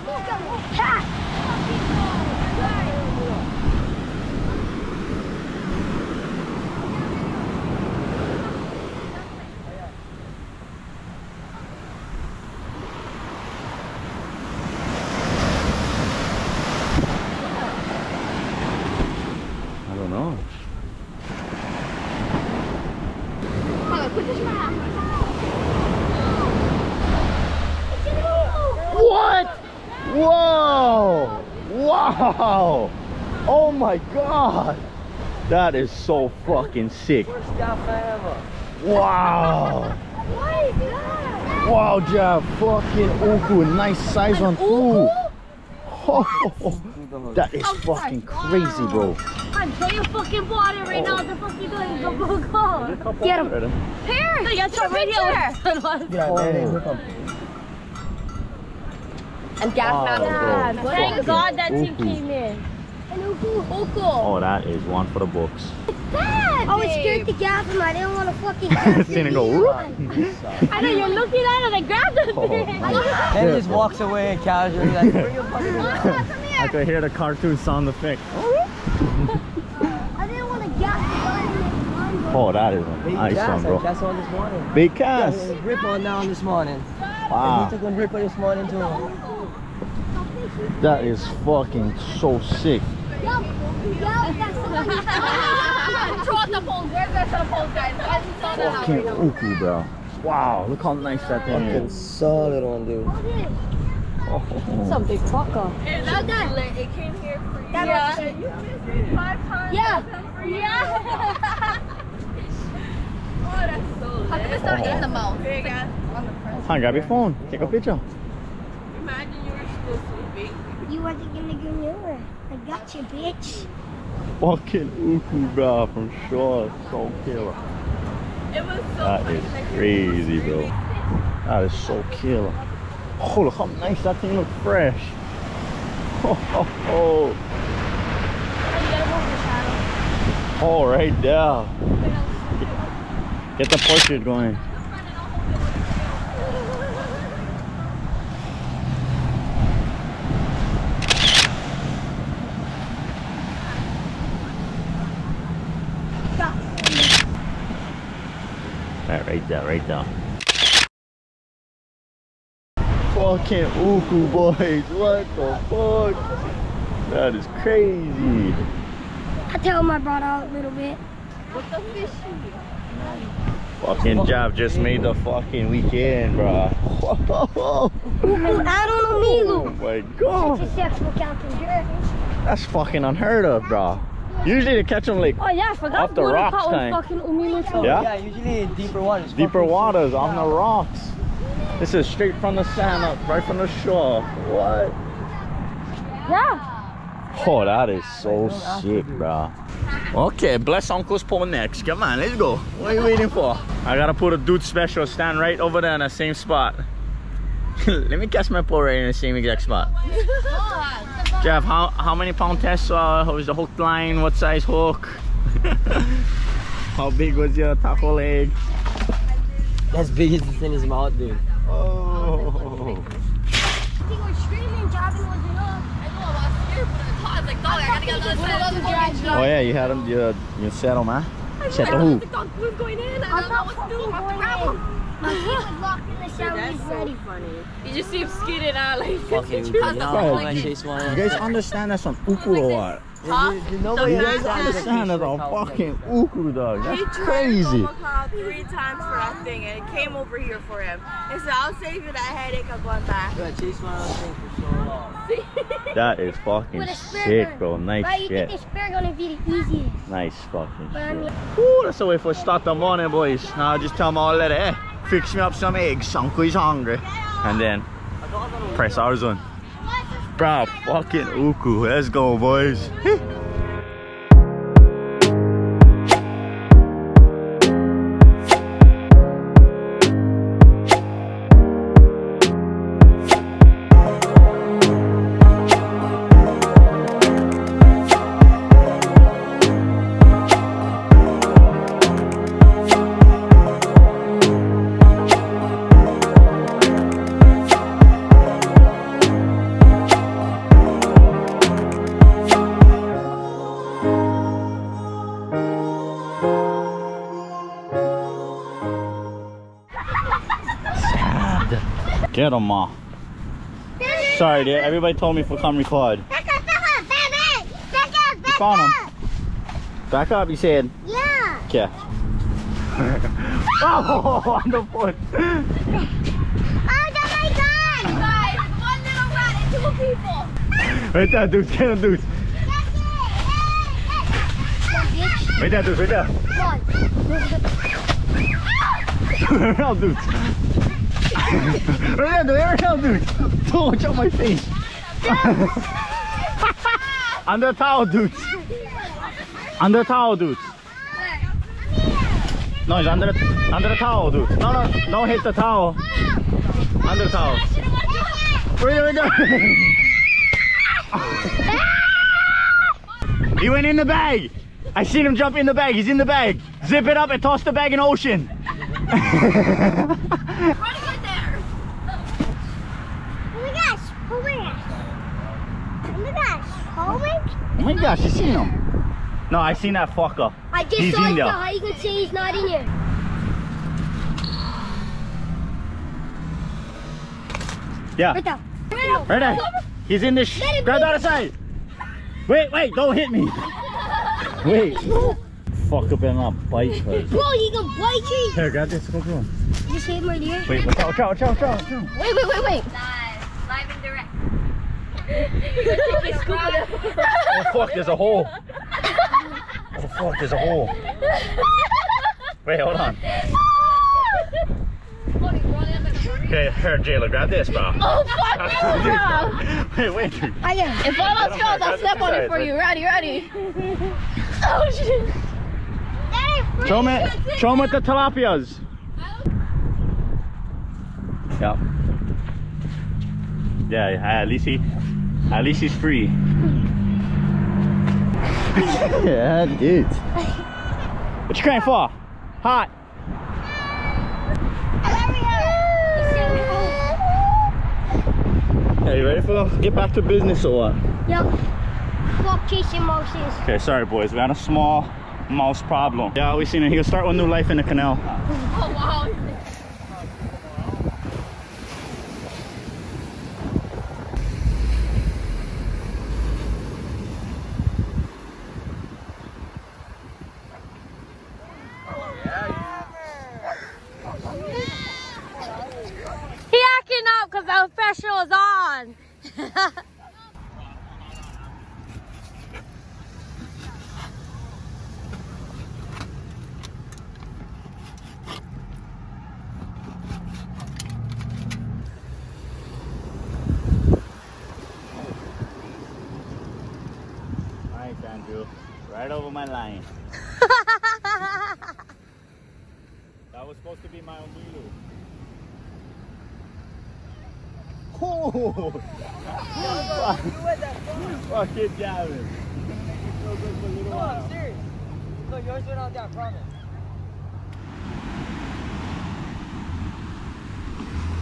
I don't know. What? Whoa! Wow! Oh my god! That is so fucking sick. Wow! *laughs* What is that? Wow, Jeff, fucking uku, nice size on food. Oh, *laughs* that is oh, fucking crazy, bro. I'm playing fucking water right now. The fuck you doing? Go, go, go. Get him. Here. You got your radio. Oh, And gas Oh, mask. bro. Thank God that team came in. Uku. oh, that is one for the books. Bad, I was scared to gas him. I didn't want to fucking *laughs* gas Seen him. go. whoop. *laughs* I know you're looking at it and grab the Oh, thing. Then he just walks away casually like, where you fucking I could hear the cartoon sound effect. *laughs* I didn't want to gas him. Oh, that is a Big nice gas, one, bro. cast on this morning. Big cast. he was rip on down this morning. And Wow, he took a ripper this morning too. that is fucking so sick. Yo, yo, that's Throw out the poles. Where's the the poles, guys? I just saw that Fucking right bro. Wow, look how nice that thing Fucking is. solid one, dude. Oh, Some big fucker. That's that. It came here for you. That Yeah. Five times. Yeah. Yeah. *laughs* oh, that's so lit. How come it's not in the mouth? Here, guys. On the front. Huh, grab your phone. Take a picture. Imagine you were still sleeping. You wasn't gonna go nowhere. I got you, bitch. Fucking uku, bro, from shore. So killer. It was so That funny. is crazy, bro. That is so killer. Oh, look how nice that thing look fresh. Oh, oh, oh. You gotta move the shadow. oh right there. Get the portrait going. Right, right there, right there. Fucking uku boys, what the fuck? That is crazy. I tell him I brought out a little bit. What the fishy? Fucking job just made the fucking weekend, bro. oh I don't know Migo. Oh my god. It's a sexual counting jerk. That's fucking unheard of, bro. Usually they catch them like Oh yeah, I forgot Off the Buddha rocks caught with kind. fucking Omilu. Yeah? Yeah, usually in deeper waters. deeper fucking- waters on the rocks. This is straight from the sand up, right from the shore. What? Yeah. Oh, that is so sick, bro. Okay, bless Uncle's pole next. Come on, let's go. What are you waiting for? I gotta put a dude special stand right over there in the same spot. *laughs* Let me catch my pole right in the same exact spot. *laughs* Jeff, how, how many pound test uh, was the hook line? What size hook? *laughs* how big was your tako leg? As big as it's in his mouth, dude. Oh. He was screaming, Javin was enough. I was like, dog, I gotta get another set. Oh yeah, you had him, you, you set him, huh? Set the hoop. The dog was going in. I I don't know thought what to do. something I have to going grab in. him. My feet was locked in the shower. He's ready. You just see him skidding out like *laughs* Fucking, you How's the know, whole I thing? chase one. You guys understand that's an uku or what? Huh? Nobody You guys understands understand that's a fucking uku, dog. He That's tried crazy. Omaha three times for that thing and it came over here for him. He said, I'll save you that headache of going back. I chased one of those things for so long. *laughs* That is fucking With a spare sick, gun. bro. Nice Right, you shit. think this gonna be the easiest? Nice fucking But shit. Ooh, that's the way for start the morning, boys. Now just tell my old lady, hey, fix me up some eggs. Uncle is hungry. And then press ours on. Bro, fucking uku. Let's go, boys. Get him, ma. Sorry, dear. Everybody told me for come record. back up, back up, baby! Back up, back found him. up! Back up, he said. Yeah! Okay. *laughs* oh, on the foot. Oh, that's my gun! Guys, one little rat and two people. Right there, dude. Get him, dude. Right there, dude. Right there. Right there, dude. Right Right there, dude. Don't watch out my face. *laughs* Under the towel, dude. Under the towel, dude. No, he's under the, under the towel, dude. No, no, don't hit the towel. Under the towel. There, right there. he went in the bag. I seen him jump in the bag. He's in the bag. Zip it up and toss the bag in the ocean. *laughs* Running in there. Oh my gosh! Oh my gosh! Oh my gosh! Oh my... Oh my gosh, you seen him? No, I seen that fucker. I just He's saw in there. how you can say he's not in here? Yeah, Right there. right there. He's in the sh- Grab be. the other side. Wait, wait, don't hit me. Wait. Fuck up and I'll bite her. Bro, he can bite you! Here, grab this. Go, go. Just hit him right here. Wait, watch out, watch out, watch out, watch out. Wait, wait, wait, wait! Live, live and direct. *laughs* Oh fuck, there's a hole. Oh fuck, there's a hole. Wait, hold on. Okay, here, Jayla, grab this, bro. Oh fuck! *laughs* wait, wait. I am. it. If all else fails, I'll step on it for you. Ready, ready. Oh shit. Show me, show me the tilapias. Yep. Yeah, at least he, at least he's free. *laughs* yeah, dude. What you crying for? Hot. Hey, you ready for get back to business or what? Yep. Fuck chasing mouses. Okay, sorry boys, we had a small mouse problem. Yeah, we seen it. He'll start one new life in the canal. *laughs* Oh wow. He acting up because the special is on. Right over my line. that was supposed to be my Omilu. Oh! Fucking Gavin. So good for a little while. No, yours went out there, I promise.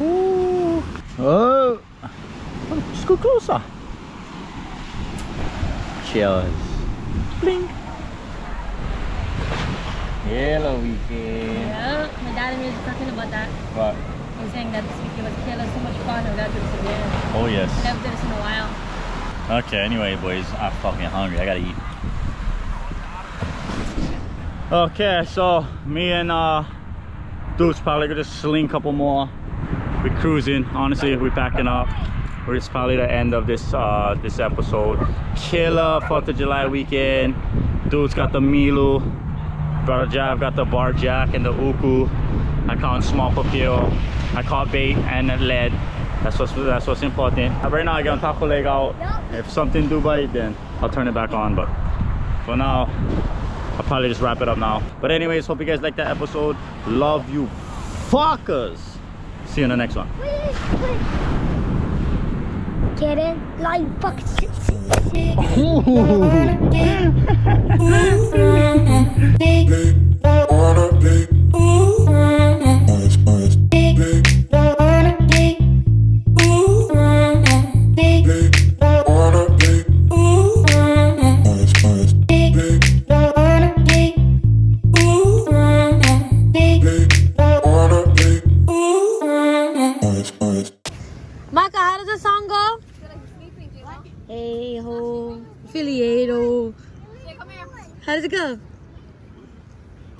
Ooh. Oh. Just go closer. Cheers. Blink. Hello, weekend. Yeah, my dad and me was talking about that. What? He was saying that this weekend was killer, so much fun, and we'll do this again. Oh, yes. Never did this in a while. Okay, anyway, I'm fucking hungry. I gotta eat. Okay, so me and uh, dudes probably gonna just sling a couple more. We're cruising. Honestly, we're packing up. We're just probably the end of this uh, this episode. Killer Fourth of July weekend. Dudes got the Milu. Brother Jav got the bar jack and the uku. I caught small papio. I caught bait and lead. That's what's that's what's important. Uh, right now I got tako leg out. If something do bite, then I'll turn it back on. But for now, I'll probably just wrap it up now. But anyways, hope you guys liked that episode. Love you fuckers. See you in the next one. Get it? Like fuck. How does it go?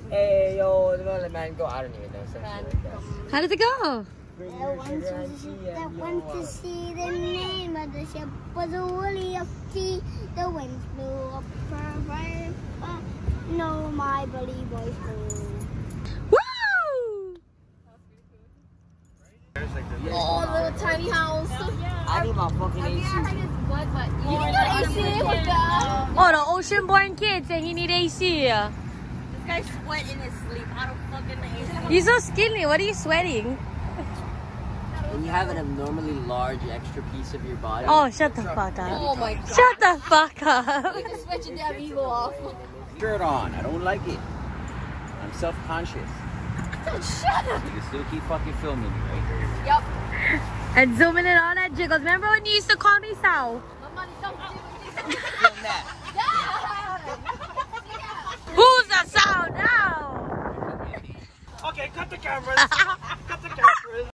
Hey, yo, the man go. I don't even know. Like. How does it go? I want to, I want to see the name of the ship was a woolly of tea. The winds blew up her fire. Uh, no, my buddy boys flew. Woo! Oh, little tiny house. I need my fucking AC. You need AC with that. Oh, the ocean born kid said he need AC. This guy's sweating in his sleep. I don't fucking know. You're so skinny. What are you sweating? When you have an abnormally large extra piece of your body. Oh, shut the fuck up. Oh my god. Shut the fuck up. *laughs* You can switch your damn ego off. Shirt on. I don't like it. I'm self-conscious. Shut up. You can still keep fucking filming me, right? Yep. And zooming in on that jiggles. Remember when you used to call me Sal? Somebody don't do *laughs* *laughs* Film that. Who's the Sal now? *laughs* Okay, cut the cameras. cut the cameras.